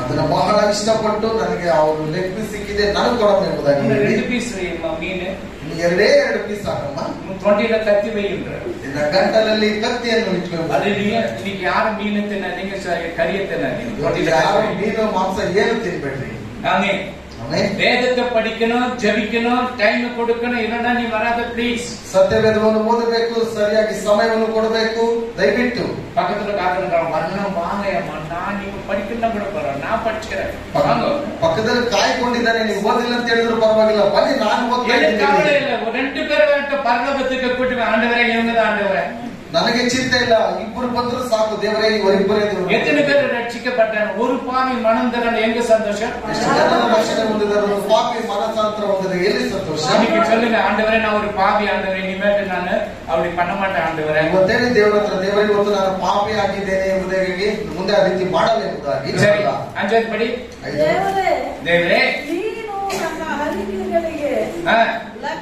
ಅದನ್ನ ಬಹಳ ಇಷ್ಟಪಟ್ಟು ನನಗೆ ಅವರು ಲೆಗ್ ಪೀಸ್ ಸಿಕ್ಕಿದೆ ನನಗೆ ಕೊಡೋಣ ಎಂಬುದಾಗಿ ಹೇಳಿ ரெண்டு பீஸ் வையுமா மீன் ನೀನು ಎರಡೇ ಎರಡು ಪೀಸ್ ಹಾಕಮ್ಮ தொண்டியில கத்தி வைக்கின்ற ನಿನ್ನ ಗಂಟಲಲ್ಲಿ ಕತ್ತಿಯನ್ನು ಇಟ್ಕೊಂಡು அது நீங்க இன்னைக்கு யாரும் மீன் தின்னாதீங்க ச- கறியை தின்னாதீங்க ಇವತ್ತು தொண்டியில ಯಾರು கத்தி வைங்க. ಮೀನು ಮಾಂಸ ಏನು ತಿನ್ಬೇಡ್ರಿ ஆமே ಆಮೇಲೆ வேதத்தை படிக்கணும் ஜெபிக்கணும் டைம் கொடுக்கணும் இல்லைன்னா நீ வராத ப்ளீஸ் ಸತ್ಯವೇದವನ್ನು ಓದಬೇಕು ಸರಿಯಾಗಿ ಸಮಯವನ್ನು ಕೊಡಬೇಕು ದಯವಿಟ್ಟು பக்கத்துல காத்துக்கிறான் வரணும் வாங்க அம்மா நான் நீங்க படிக்கணும் கூட போறேன் நான் படிச்சுக்கிறேன் வாங்க ಪಕ್ಕದಲ್ಲಿ ಕಾಯ್ಕೊಂಡಿದ್ದಾನೆ ನೀವು ಓದಿಲ್ಲ ಅಂತ ಹೇಳಿದ್ರು ಪರವಾಗಿಲ್ಲ ಬನ್ನಿ ನಾನು ಓದ್ತಾ எனக்கு கவலை ಇದ್ದೀನಿ இல்லை ஒரு ரெண்டு பேரை வந்து பரலோகத்துக்கு கூட்டி போய் ஆண்டவரே இவங்க தான் ஆண்டவரே ನನಗೆ ಚಿಂತೆ ಇಲ್ಲ ಇಬ್ಬರು ಬಂದ್ರು ಸಾಕು ದೇವರೇ ಇವರಿಬ್ಬರೇ எத்தனை ದೇವರು பேர் ரட்சிக்கப்பட்டாங்க ஒரு பாவி மனம் தரணும் எங்க சந்தோஷம் ಎಷ್ಟು ಜನ ರಕ್ಷಣೆ ಹೊಂದಿದರು ಪಾಪಿ ಮನಸಾಂತರ ಹೊಂದಿದೆ ಎಲ್ಲಿ ಸಂತೋಷ இன்னைக்கு சொல்லுங்க ஆண்டவரೇ நான் ஒரு பாவி ஆண்டவரೇ இனிமேட்டு நான் அப்படி பண்ண மாட்டேன் ஆண்டவரே ಇವತ್ತೇಳಿ ದೇವರ ಹತ್ರ ದೇವರೇ ಇವತ್ತು ನಾನು ಪಾಪಿ ಆಗಿದ್ದೇನೆ ಎಂಬುದಾಗಿ ಮುಂದೆ ಆ ರೀತಿ ಮಾಡಲ್ಲ ಎಂಬುದಾಗಿ சரி அஞ்சாவது படி ಐದು. ದೇವರೇ தேவரே ನೀನು ನನ್ನ ಹರಿಕೆಗಳಿಗೆ ஆ, ಲಕ್ಷ್ಯ ಕೊಟ್ಟಿದ್ದಿ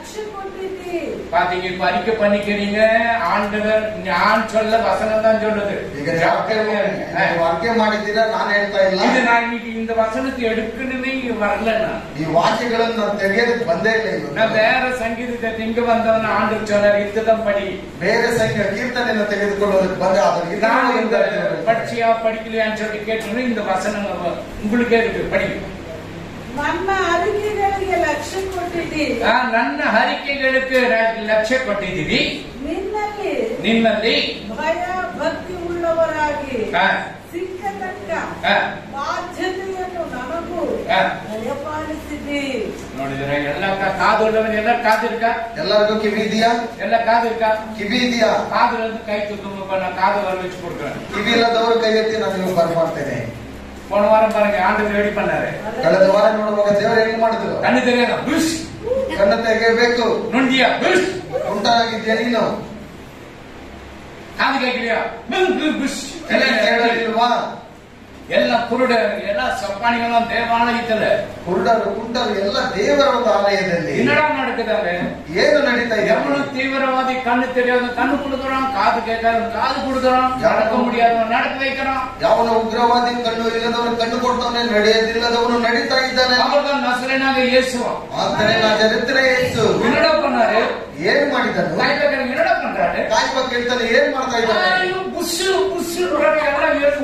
பாத்தீங்க இப்ப அறிக்கை பண்ணிக்கிறீங்க ஆண்டவர் நான் சொல்ல வசனம் தான் சொல்லுது ಈಗ ನೀವು ಅರ್ಕೆ ಮಾಡಿ- ஆ, ನೀವು ಅರ್ಕೆ ಮಾಡಿದ್ದೀರಾ ನಾನು ಹೇಳ್ತಾ இது ಇಲ್ಲ நான் இன்னைக்கு இந்த வசனத்தை எடுக்கணுமே வரல நான் ಈ ವಾಕ್ಯಗಳನ್ನು ನಾನು ತೆಗೆಯೋದಕ್ಕೆ ಬಂದೇ ಇಲ್ಲ நான் ಇವತ್ತು வேற சங்கீதத்தை இங்க வந்தவன ஆண்டு சொன்னார் இதுதான் படி ಬೇರೆ ಸಂಖ್ಯೆ ಕೀರ್ತನೆಯನ್ನು ತೆಗೆದುಕೊಳ್ಳೋದಕ್ಕೆ ಬಂದೆ ಆದರೆ ಇದು நான் இந்த ದೇವರೇ. படிச்சியா படிக்கலையான்னு சொல்லி கேட்டோன்னு இந்த வசனம் உங்களுக்கே இருக்கு படி ಲಕ್ಷ್ಯ ಕೊಟ್ಟಿದ್ದೀವಿ ಆ ನನ್ನ ಹರಿಕೆಗಳಿಗೆ ಲಕ್ಷ್ಯ ಕೊಟ್ಟಿದ್ದೀವಿ ನಿನ್ನಲ್ಲಿ ನಿನ್ನಲ್ಲಿ ಭಯ ಭಕ್ತಿ ಉಳ್ಳವರಾಗಿ ಸಿಕ್ಕತಕ್ಕ ಬಾಧ್ಯತೆಯನ್ನು ನನಗೂ ದಯಪಾಲಿಸಿದ್ದೀರಿ. ನೋಡಿದ್ರೆ ಎಲ್ಲ ಕಾದು ಎಲ್ಲ ಕಾದಿರ್ಕ ಎಲ್ಲರಿಗೂ ಕಿವಿ ಇದೆಯಾ? ಎಲ್ಲ ಕಾದಿರ್ಕ ಕಿವಿ ಇದೆಯಾ? ಕಾದಿರೋದು ಕೈ ತುಂಬ ಕಾದು ಅರ್ವಿಸ್ಕೊಡ್ತಾರೆ ಕಿವಿ ಇಲ್ಲದವರು ಕೈ ಎತ್ತಿ ನಾನು ಬರ್ಮಾಡ್ತೇನೆ. போன வாரம் பாருங்க ஆண்டு ரெடி பண்ணாரு ಕಳೆದ ವಾರ ನೋಡುವಾಗ ದೇವರು ಹೆಂಗ್ ಮಾಡಿದ್ರು கண்ணு தெரியாத புஷ் ಕಣ್ಣು ತೆಗೆಯಬೇಕು நொண்டியா புஷ் ಉಂಟಾಗಿದ್ಯಾ ನೀನು காது கேட்கலையா புஷ் ಕಿವಿ ಕೇಳಲಿಲ್ವಾ ಎಲ್ಲ ಕುರುಡರು ಎಲ್ಲ ಸಪ್ಪಾಣಿಗಳ ದೇವಾಲಯದಲ್ಲ ಕುರುಡರು ಕುಂಟರು ಎಲ್ಲ ದೇವರ ಒಂದು ಆಲಯದಲ್ಲಿ ಕನ್ನಡ ಮಾಡ್ತಿದ್ದಾರೆ ಏನು ನಡೀತಾ ಇದೆ ಎವನು தீவிரவாதி கண்ணு தெரியாத கண்ணு கொடுக்குறான் காது கேட்காத காது கொடுக்குறான் நடக்க முடியாதவன் நடக்க வைக்கிறான் ಯಾವನ ಉಗ್ರವಾದಿ ಕಣ್ಣು ಇಲ್ಲದವನು ಕಣ್ಣು ಕೊಡ್ತಾನೆ ನಡೆಯದಿಲ್ಲದವನು ನಡೀತಾ ಇದ್ದಾನೆ ಅವರ್தான் நசரேனாக இயேசு ಆದರೆ ನಾ ಚರಿತ್ರೆ ಯೇಸು ಕನ್ನಡ பண்ணாரு ಏನ್ ಮಾಡಿದನು ಕಾಯ್ಬೇಕು ಕನ್ನಡ பண்றாரு ಕಾಯ್ಬೇಕು ಹೇಳ್ತಾನೆ ಏನ್ ಮಾಡ್ತಾ ಇದ್ದಾನೆ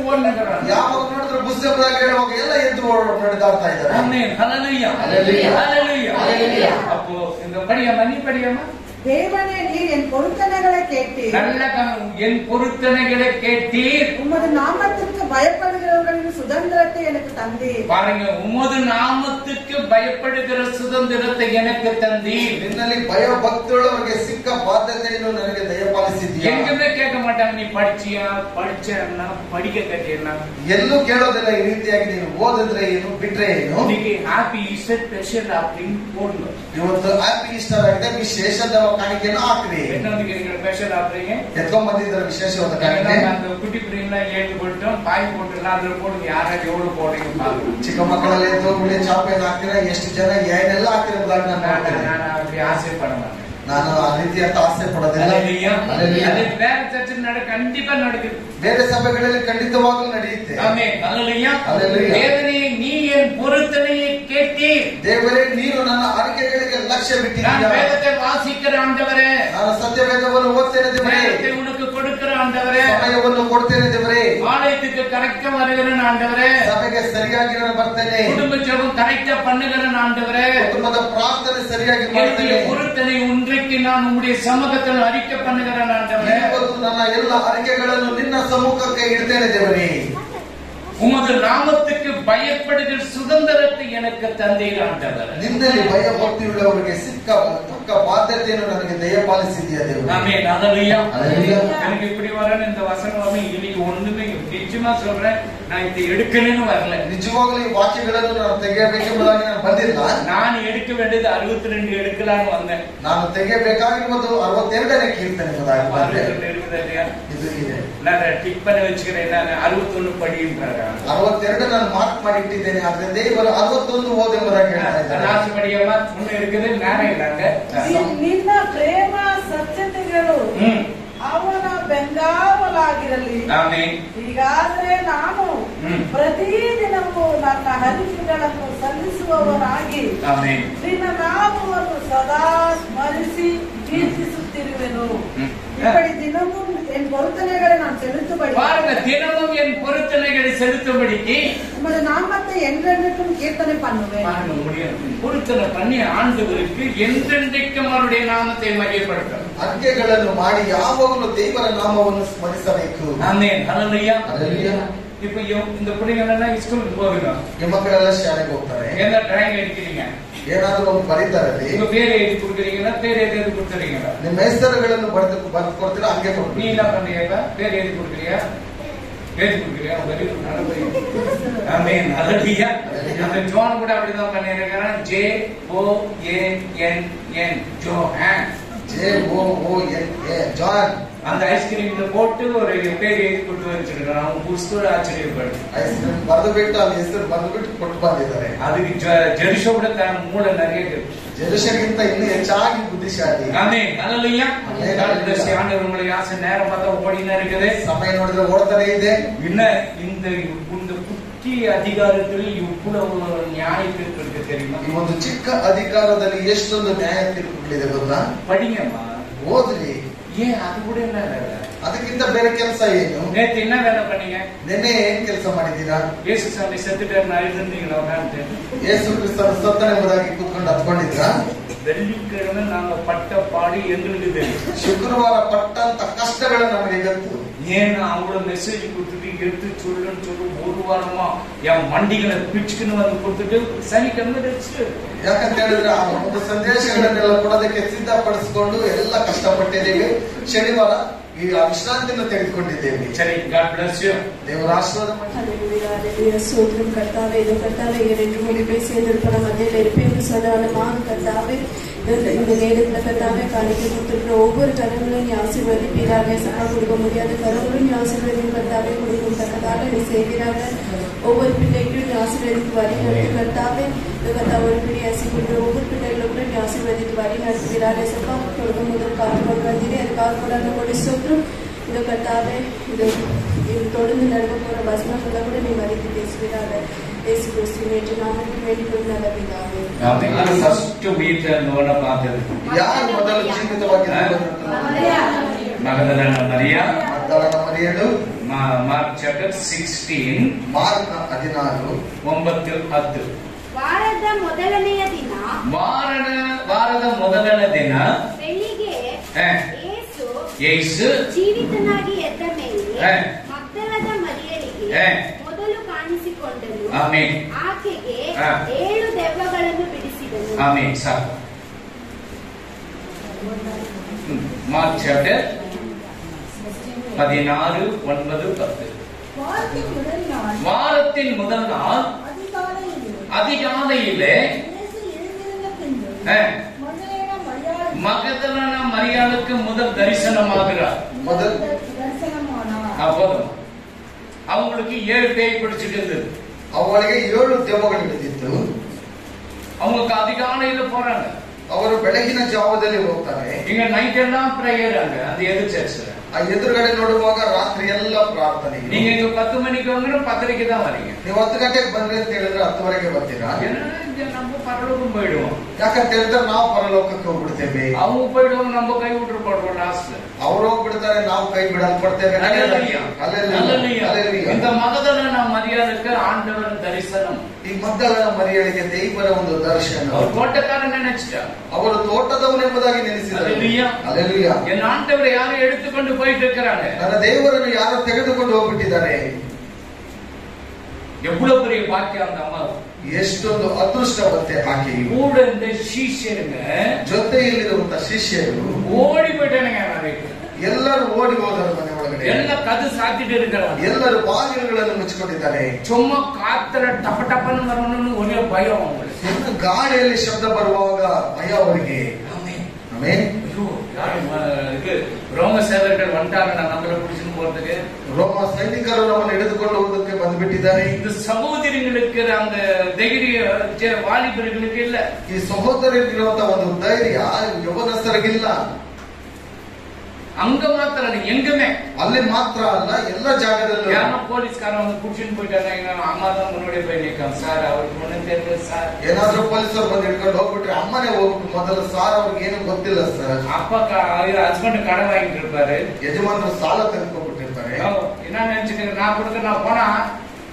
ಯಾವಾಗ ನೋಡಿದ್ರೆ ಪುಸ್ತಕದಾಗ ಹೇಳುವಾಗ ಎಲ್ಲ ಎದ್ದು ಓಡ್- ನಡೆದಾಡ್ತಾ ಇದ್ದಾರೆ ஆமென். ஹல்லேலூயா. ஹல்லேலூயா. ஹல்லேலூயா. ஹல்லேலூயா. அப்போ இந்த படியாமா நீ படியாமா தேவனே நீர் என் பொருத்தனைகளை கேட்டீர் நல்ல கம்- என் பொருத்தனைகளை கேட்டீர் உமது நாமத்திற்கு பயப்படுகிறவர்களின் சுதந்திரத்தை எனக்கு தந்தீர் பாருங்க உமது நாமத்துக்கு பயப்படுகிற சுதந்திரத்தை எனக்கு தந்தீர் ನಿನ್ನಲ್ಲಿ ಭಯ ಭಕ್ತಿಯುಳ್ಳವರಿಗೆ ಸಿಕ್ಕ ಬಾಧ್ಯತೆಯನ್ನು ನನಗೆ ದಯಪಾಲಿಸಿದ್ಯಾ எங்குமே கேட்க மாட்டாங்க நீ படிச்சியா படிச்சேன்னா படிக்க கட்டியன்னா ಎಲ್ಲೂ ಕೇಳೋದಿಲ್ಲ ಈ ರೀತಿಯಾಗಿ ನೀನು ಓದಿದ್ರೆ ಏನು ಬಿಟ್ರೆ ಏನು இன்னைக்கு ஹாப்பி ஈஸ்டர் ஸ்பெஷல் அப்படின்னு போடணும் ಇವತ್ತು ಹ್ಯಾಪಿ ಈಸ್ಟರ್ ಆಗಿದೆ ವಿಶೇಷದ ಕಾಣಿಕೆಯನ್ನು ಹಾಕ್ರಿ என்ன நீங்க ஸ்பெஷல் ஆகுறீங்க ಎತ್ಕೊಂಡ್ ಬಂದಿದ್ದಾರೆ ವಿಶೇಷವಾದ ಕಾಣಿಕೆ அந்த குட்டி பிள்ளைங்களா ஏழு போட்டோம் பாய் போட்டுலாம் அதுல போடுங்க யாராவது எவ்வளவு போடுறீங்க பாருங்க ಚಿಕ್ಕ ಮಕ್ಕಳಲ್ಲಿ ಎದ್ದು ಬಿಳಿ ಚಾಪೆಯನ್ನು ಹಾಕ್ತೀರಾ ಎಷ್ಟು ಜನ ಏನೆಲ್ಲ ಹಾಕ್ತಿರೋದಾಗಿ ನಾನು நான் ನೋಡ್ತೇನೆ நான் அப்படி ஆசைப்பட மாட்டேன் ನಾನು ಆ ರೀತಿ ಅಂತ ಆಸೆ ಪಡೋದಿಲ್ಲ அல்லேலூயா. அல்லேலூயா. அது வேற சர்ச்சில் நட கண்டிப்பா நடக்குது ಬೇರೆ ಸಭೆಗಳಲ್ಲಿ ಖಂಡಿತವಾಗಲೂ ನಡೆಯುತ್ತೆ ஆமென். அல்லேலூயா. அல்லேலூயா. தேவனே நீ என் பொருத்தனையை கேட்டீர் ದೇವರೇ ನೀನು ನನ್ನ ಆರಿಕೆಗಳಿಗೆ ಲಕ್ಷ್ಯ நான் ಬಿಟ್ಟಿದ್ದೀಯ வேதத்தை வாசிக்கிற ஆண்டவரே ನಾನು ಸತ್ಯವೇದವನ್ನು ಓದ್ತೇನೆ ದೇವರೇ நேரத்தை உனக்கு கொடுக்கிற ஆண்டவரே ಸಮಯವನ್ನು ಕೊಡ್ತೇನೆ ದೇವರೇ ஆலயத்துக்கு கரெக்டா வருகிற ஆண்டவரே ಸಭೆಗೆ ಸರಿಯಾಗಿ ನಾನು ಬರ್ತೇನೆ குடும்ப ஜெபம் கரெக்டா பண்ணுகிற ஆண்டவரே ಕುಟುಂಬದ ಪ್ರಾರ್ಥನೆ ಸರಿಯಾಗಿ என்னுடைய ಮಾಡ್ತೇನೆ பொருத்தனை இன்றைக்கு நான் உங்களுடைய சமூகத்தில் அறிக்கை பண்ணுகிற ஆண்டவரே ಇವತ್ತು ನನ್ನ ಎಲ್ಲ ಅರಿಕೆಗಳನ್ನು ನಿನ್ನ ಸಮ್ಮುಖಕ್ಕೆ ಇಡ್ತೇನೆ ದೇವರೇ உமது நாமத்துக்கு பயப்படுகிற சுதந்திரத்தை எனக்கு தந்தீர் ஆண்டவரே ನಿನ್ನಲ್ಲಿ ಭಯ ಭಕ್ತಿಯುಳ್ಳವರಿಗೆ ಸಿಕ್ಕ ತಕ್ಕ ಬಾಧ್ಯತೆಯನ್ನು ನನಗೆ ದಯಪಾಲಿಸಿದ್ಯಾ ದೇವರು ஆமென். அல்லேலூயா. அல்லேலூயா. எனக்கு இப்படி வரணும் இந்த வசனம் வரணும் இன்னைக்கு ஒண்ணுமே நிச்சயமா சொல்றேன் நான் இதை எடுக்கணும்னு வரல ನಿಜವಾಗ್ಲೂ ಈ ವಾಕ್ಯಗಳನ್ನು ನಾನು ತೆಗೆಯಬೇಕೆಂಬುದಾಗಿ ನಾನು ಬಂದಿಲ್ಲ நான் எடுக்க வேண்டியது அறுபத்தி ரெண்டு எடுக்கலாம்னு வந்தேன் ನಾನು ತೆಗೆಯಬೇಕಾಗಿರುವುದು ಅರವತ್ತೆರಡನೇ ಕೀರ್ತನೆ ಎಂಬುದಾಗಿ ಬಂದೆ அறுபத்தி ரெண்டு இருக்குது இல்லையா ಇದು ಇದೆ நான் டிக் பண்ணி வச்சுக்கிறேன் நான் அறுபத்தொன்னு படின்றாங்க ಅರವತ್ತೆರಡು ನಾನು ಮಾರ್ಕ್ ಮಾಡಿಟ್ಟಿದ್ದೇನೆ ಆದ್ರೆ ದೇವರು ಅರವತ್ತೊಂದು ಓದೆಂಬುದಾಗಿ ಹೇಳ್ತಾ ಇದ್ದಾರೆ ராசி படியமா ஒண்ணு இருக்குது நேரம் இல்லாங்க ನಿನ್- ನಿನ್ನ ಪ್ರೇಮ ಸತ್ಯತೆಗಳು ம் ಅವನ ಬೆಂಗಾವಲಾಗಿರಲಿ. ಈಗಾದ್ರೆ ನಾನು ಪ್ರತಿದಿನವೂ ನನ್ನ ಹರಿಸುಗಳನ್ನು ಸಲ್ಲಿಸುವವನಾಗಿ ನಿನ್ನ ನಾಮವನ್ನು ಸದಾ ಸ್ಮರಿಸಿ ಕೀರ್ತಿಸುತ್ತಿರುವೆನು. இப்படி தினமும் என் பொருத்தனைகளை நான் செலுத்தும்படி பாருங்க தினமும் என் பொருத்தனைகளை செலுத்தும்படிக்கு உமது நாமத்தை என்றென்றைக்கும் கீர்த்தனை பண்ணுவேன் பாருங்க முடியும் பொருத்தனை பண்ணி ஆண்டவருக்கு என்றென்றைக்கும் அவருடைய நாமத்தை மையப்படுத்தணும் ಅರ್ಕೆಗಳನ್ನು ಮಾಡಿ ಯಾವಾಗಲೂ ದೇವರ ನಾಮವನ್ನು ಸ್ಮರಿಸಬೇಕು ஆமென் ஹalleluya அல்லேலூயா. இப்ப இவ- இந்த பிள்ளைங்க எல்லாம் ஸ்கூலுக்கு போகுங்க ಈ ಮಕ್ಕಳೆಲ್ಲ ಶಾಲೆಗೆ ಹೋಗ್ತಾರೆ என்ன டிராயிங் அடிக்கிறீங்க ಏನಾದ್ರೂ ಒಂದು ಬರೀತಾರೆ ಅಲ್ಲಿ உங்க பேர் எழுதி கொடுக்குறீங்களா பேர் எழுதி எழுதி கொடுத்துறீங்களா ನಿಮ್ಮ ಹೆಸರುಗಳನ್ನು ಬರೆದು ಬರ್ದು ಕೊಡ್ತೀರಾ ಹಂಗೆ நீ ಕೊಡ್ತೀನಿ என்ன பண்றீங்க பேர் எழுதி கொடுக்குறியா எழுதி கொடுக்குறியா வெரி குட் நல்ல பையன் ஆமென் ஹalleluya அந்த ஜோன் கூட அப்படிதான் பண்ணிருக்கான் J O A N N Johann J O O N A John அந்த ஐஸ்கிரீம்ல போட்டு ஒரு பேர் எழுதி கொடுத்து வச்சிருக்கான் அவன் புதுசோட ஆச்சரியப்படு ಐಸ್ ಕ್ರೀಮ್ ಬರೆದು ಬಿಟ್ಟು ಅಲ್ಲಿ ಹೆಸರು ಬರೆದು ಬಿಟ್ಟು ಕೊಟ್ಟು ಬಂದಿದ್ದಾರೆ அதுக்கு ஜ- ஜெருசோட தன் மூளை நிறைய இருக்கு ಜನುಷಗಿಂತ ಇನ್ನೂ ಹೆಚ್ಚಾಗಿ ಬುದ್ಧಿಶಾಲಿ ஆமென் ஹalleluya Amen. God bless you. ஆண்டவர் உங்களை ஆசை நேரம் பார்த்தா ஓடினா இருக்குது ಸಮಯ ನೋಡಿದ್ರೆ ಓಡ್ತಾನೆ ಇದೆ என்ன இந்த இந்த குட்டி அதிகாரத்தில் இவ்வளவு நியாயத்திற்கு இருக்கு தெரியுமா ಈ ಒಂದು ಚಿಕ್ಕ ಅಧಿಕಾರದಲ್ಲಿ ಎಷ್ಟೊಂದು ನ್ಯಾಯ ತೀರ್ಪುಗಳಿದೆ ಗೊತ್ತಾ படிங்கம்மா ಓದ್ಲಿ ஏன் அது கூட என்ன வேலை ಅದಕ್ಕಿಂತ ಬೇರೆ ಕೆಲಸ ಏನು நேத்து என்ன வேலை பண்ணீங்க ನಿನ್ನೆ ಏನ್ ಕೆಲಸ ಮಾಡಿದ್ದೀರಾ இயேசு சாமி செத்துட்டாரு நான் இருந்தீங்களா உட்காந்து ಯೇಸು ಕ್ರಿಸ್ತನ ಸತ್ತನೆಂಬುದಾಗಿ ಕೂತ್ಕೊಂಡು ಹತ್ಕೊಂಡಿದ್ರ வெள்ளிக்கிழமை நாங்க பட்ட பாடி எங்களுக்கு தெரியும் ಶುಕ್ರವಾರ ಪಟ್ಟಂತ ಕಷ್ಟಗಳು ನಮಗೆ ಗೊತ್ತು ஏன்னா அவங்கள மெசேஜ் கொடுத்துட்டு எடுத்து சொல்லுன்னு சொல்லி ஒரு வாரமா என் மண்டிகளை பிச்சுக்குன்னு வந்து கொடுத்துட்டு சனிக்கிழமை ரெஸ்ட் ಯಾಕಂತ ಹೇಳಿದ್ರೆ ಆ ಒಂದು ಸಂದೇಶಗಳನ್ನೆಲ್ಲ ಕೊಡೋದಕ್ಕೆ ಸಿದ್ಧಪಡಿಸಿಕೊಂಡು ಎಲ್ಲ ಕಷ್ಟಪಟ್ಟಿದ್ದೇವೆ ಶನಿವಾರ ಈ ಆ ವಿಶ್ರಾಂತಿಯನ್ನು ತೆಗೆದುಕೊಂಡಿದ್ದೇವೆ சரி காட் பிளஸ் யூ ದೇವರ ಆಶೀರ್ವಾದ ಮಾಡಿ. ஹalleluya ஹalleluya ஸ்தோத்திரம் கர்த்தாவே இந்த கர்த்தாவே இரண்டு மூணு பேர் சேர்ந்திருக்கிற மத்தியில் இருப்பேன் சொன்னாலும் கர்த்தாவே இந்த இந்த நேரத்துல கர்த்தாவே காணிக்க கொடுத்திருக்கிற ஒவ்வொரு கரங்களையும் நீ ஆசீர்வதிப்பீராக சகா கொடுக்க முடியாத கரங்களும் நீ ஆசீர்வதியும் கர்த்தாவே கொடுக்கும் தக்கதாக நீ செய்கிறாங்க. ஒவ்வொரு பிள்ளைகளும் நீ ஆசீர்வதித்து வழி கத்தாவே கர்த்தாவே. இந்த கர்த்தா ஒரு பிடி அசி ஒவ்வொரு பிள்ளைகளும் கூட நீ ஆசீர்வதித்து வழி நடத்துகிறாரே சகா கொடுக்க முதல் காத்து கொண்டு வந்தீரே அதுக்காக கூட நம்மளுடைய சொத்தும். இந்த கத்தாவே இது இது தொடர்ந்து நடக்க போற வசனங்களை கூட நீ மதித்து பேசுகிறாங்க. ಯಾರು ಮಗದನ ಮಾರ್ಕ್ ಚಾಪ್ಟರ್ ಸಿಕ್ಸ್ಟೀನ್ ಮಾರ್ಕ್ ಹದಿನಾರು ಒಂಬತ್ತು ಹತ್ತು ವಾರದ ಮೊದಲನೇ ದಿನ ಮೊದಲನ ದಿನ ಬೆಳಿಗ್ಗೆ ಜೀವಿತನಾಗಿ ಎದ್ದ ಮೇಲೆ ಮರಿಯಳಿಗೆ ಆಮೇನ್ ಆಕೆಗೆ ಹ. ಏಳು ದೆವ್ವಗಳನ್ನು ಬಿಡಿಸಿದನು ஆமென் சார் மார்க் சாப்டர் பதினாறு ஒன்பது பத்து வாரத்தின் முதல் நாள் வாரத்தின் முதல் நாள் அதிகாலையில் அதிகாலையிலே இயேசு எழுந்திருந்த பின்பு அஹ், மகதலேன மரியாள் மகதலன மரியாளுக்கு முதல் தரிசனமாகிறார் முதல் தரிசனமானார் அப்போதும் அவங்களுக்கு ஏழு பேய் பிடிச்சிட்டு இருந்தது ಅವಳಿಗೆ ಏಳು ದೆವ್ವಗಳು ಹಿಡಿದಿತ್ತು அவங்க அதிகாலையில போறாங்க ಅವರು ಬೆಳಗಿನ ಜಾವದಲ್ಲಿ ಹೋಗ್ತಾರೆ இங்க நைட் எல்லாம் பிரேயர் அங்க அந்த எது சர்ச் ಆ ಎದುರುಗಡೆ ನೋಡುವಾಗ ರಾತ್ರಿ ಎಲ್ಲ ಪ್ರಾರ್ಥನೆ நீங்க இங்க பத்து மணிக்கு வாங்குற பத்தரைக்கு தான் வரீங்க ನೀವು ಹತ್ತು ಗಂಟೆಗೆ ಬಂದ್ರಿ ಅಂತ ಹೇಳಿದ್ರೆ ಹತ್ತುವರೆಗೆ ಬರ್ತೀರಾ ஏன்னா இங்க நம்ம பரலோகம் போயிடுவோம் ಯಾಕಂತ ಹೇಳಿದ್ರೆ ನಾವು ಪರಲೋಕಕ್ಕೆ ಹೋಗ್ಬಿಡ್ತೇವೆ அவங்க போயிடுவாங்க நம்ம கை விட்டு போடுவோம் லாஸ்ட்ல ಅವ್ರು ಹೋಗ್ಬಿಡ್ತಾರೆ ನಾವು ಕೈ ಬಿಡಲ್ಪಡ್ತೇವೆ அல்லேலூயா. அல்லேலூயா. Hallelujah. இந்த மகதலன மரியாதைக்கு ஆண்டவர் தரிசனம் ಈ ಮದ್ದಳನ ಮರಿಯಳಿಗೆ ದೇವರ ಒಂದು ದರ್ಶನ அவர் தோட்டக்காரன் நினைச்சிட்டாங்க ಅವರು ತೋಟದವನೆಂಬುದಾಗಿ ನೆನೆಸಿದರು Hallelujah. ಅಲ್ಲೆಲುಯ್ಯ என் ஆண்டவரை யாரும் எடுத்துக்கொண்டு போயிட்டு இருக்கிறாங்க ನನ್ನ ದೇವರನ್ನು ಯಾರೋ ತೆಗೆದುಕೊಂಡು ಹೋಗ್ಬಿಟ್ಟಿದ್ದಾರೆ எவ்வளவு பெரிய பாக்கியம் அந்த அம்மா ಎಷ್ಟೊಂದು ಅದೃಷ್ಟವಂತೆ ಆಕೆಯು கூட இந்த சீஷருங்க ಜೊತೆಯಲ್ಲಿರುವಂತ ಶಿಷ್ಯರು ஓடி போயிட்டானுங்க நான் வீட்டுக்கு. ಎಲ್ಲರೂ ಓಡಿ ಹೋದರು ಮನೆ ಒಳಗಡೆ எல்லாம் கது சாத்திட்டு இருக்கிறாங்க ಎಲ್ಲರೂ ಬಾಗಿಲುಗಳನ್ನು ಮುಚ್ಚಿಕೊಂಡಿದ್ದಾರೆ சும்மா காத்துல டப்ப டப்பன்னு வரணும்னு ஒரே பயம் அவங்களுக்கு ಇನ್ನು ಗಾಳಿಯಲ್ಲಿ ಶಬ್ದ ಬರುವಾಗ ಭಯ ಅವರಿಗೆ ಆಮೇಲೆ ஐயோ, யாரு ம- இது ரோம சேவர்கள் வந்துட்டாங்க நான் நம்மள பிடிச்சுன்னு போறதுக்கு ರೋಮ ಸೈನಿಕರು ನಮ್ಮನ್ನು ಹಿಡಿದುಕೊಂಡು ಹೋಗೋದಕ್ಕೆ ಬಂದುಬಿಟ್ಟಿದ್ದಾರೆ இந்த சகோதரிகளுக்கு அந்த தைரிய ஜெ- வாலிபர்களுக்கு இல்ல ಈ ಸಹೋದರರಿಗಿರುವಂತ ಒಂದು ಧೈರ್ಯ ಯವನಸ್ಥರಿಗಿಲ್ಲ அங்க மாத்திரம் இல்ல, எங்குமே ಅಲ್ಲಿ ಮಾತ್ರ ಅಲ್ಲ ಎಲ್ಲ ಜಾಗದಲ್ಲೂ யாரோ போலீஸ்காரன் வந்து புடிச்சுன்னு போயிட்டாங்க எங்க அம்மா தான் முன்னாடி போய் நிற்கும் சார் அவருக்கு ஒண்ணும் தெரியல சார் ಏನಾದ್ರೂ ಪೊಲೀಸರು ಬಂದು ಹಿಡ್ಕೊಂಡು ಹೋಗ್ಬಿಟ್ರೆ ಅಮ್ಮನೇ ಹೋಗ್ಬಿಟ್ಟು ಮೊದಲು ಸಾರ್ ಅವ್ರಿಗೆ ಏನು ಗೊತ್ತಿಲ್ಲ ಸರ್ அப்பா ஹஸ்பண்ட் கடன் வாங்கிட்டு இருப்பாரு ಯಜಮಾನರು ಸಾಲ ತೆಗೆದುಕೊಂಡ್ಬಿಟ್ಟಿರ್ತಾರೆ ஓ, என்ன நினைச்சுட்டு நான் கொடுக்க நான் போனா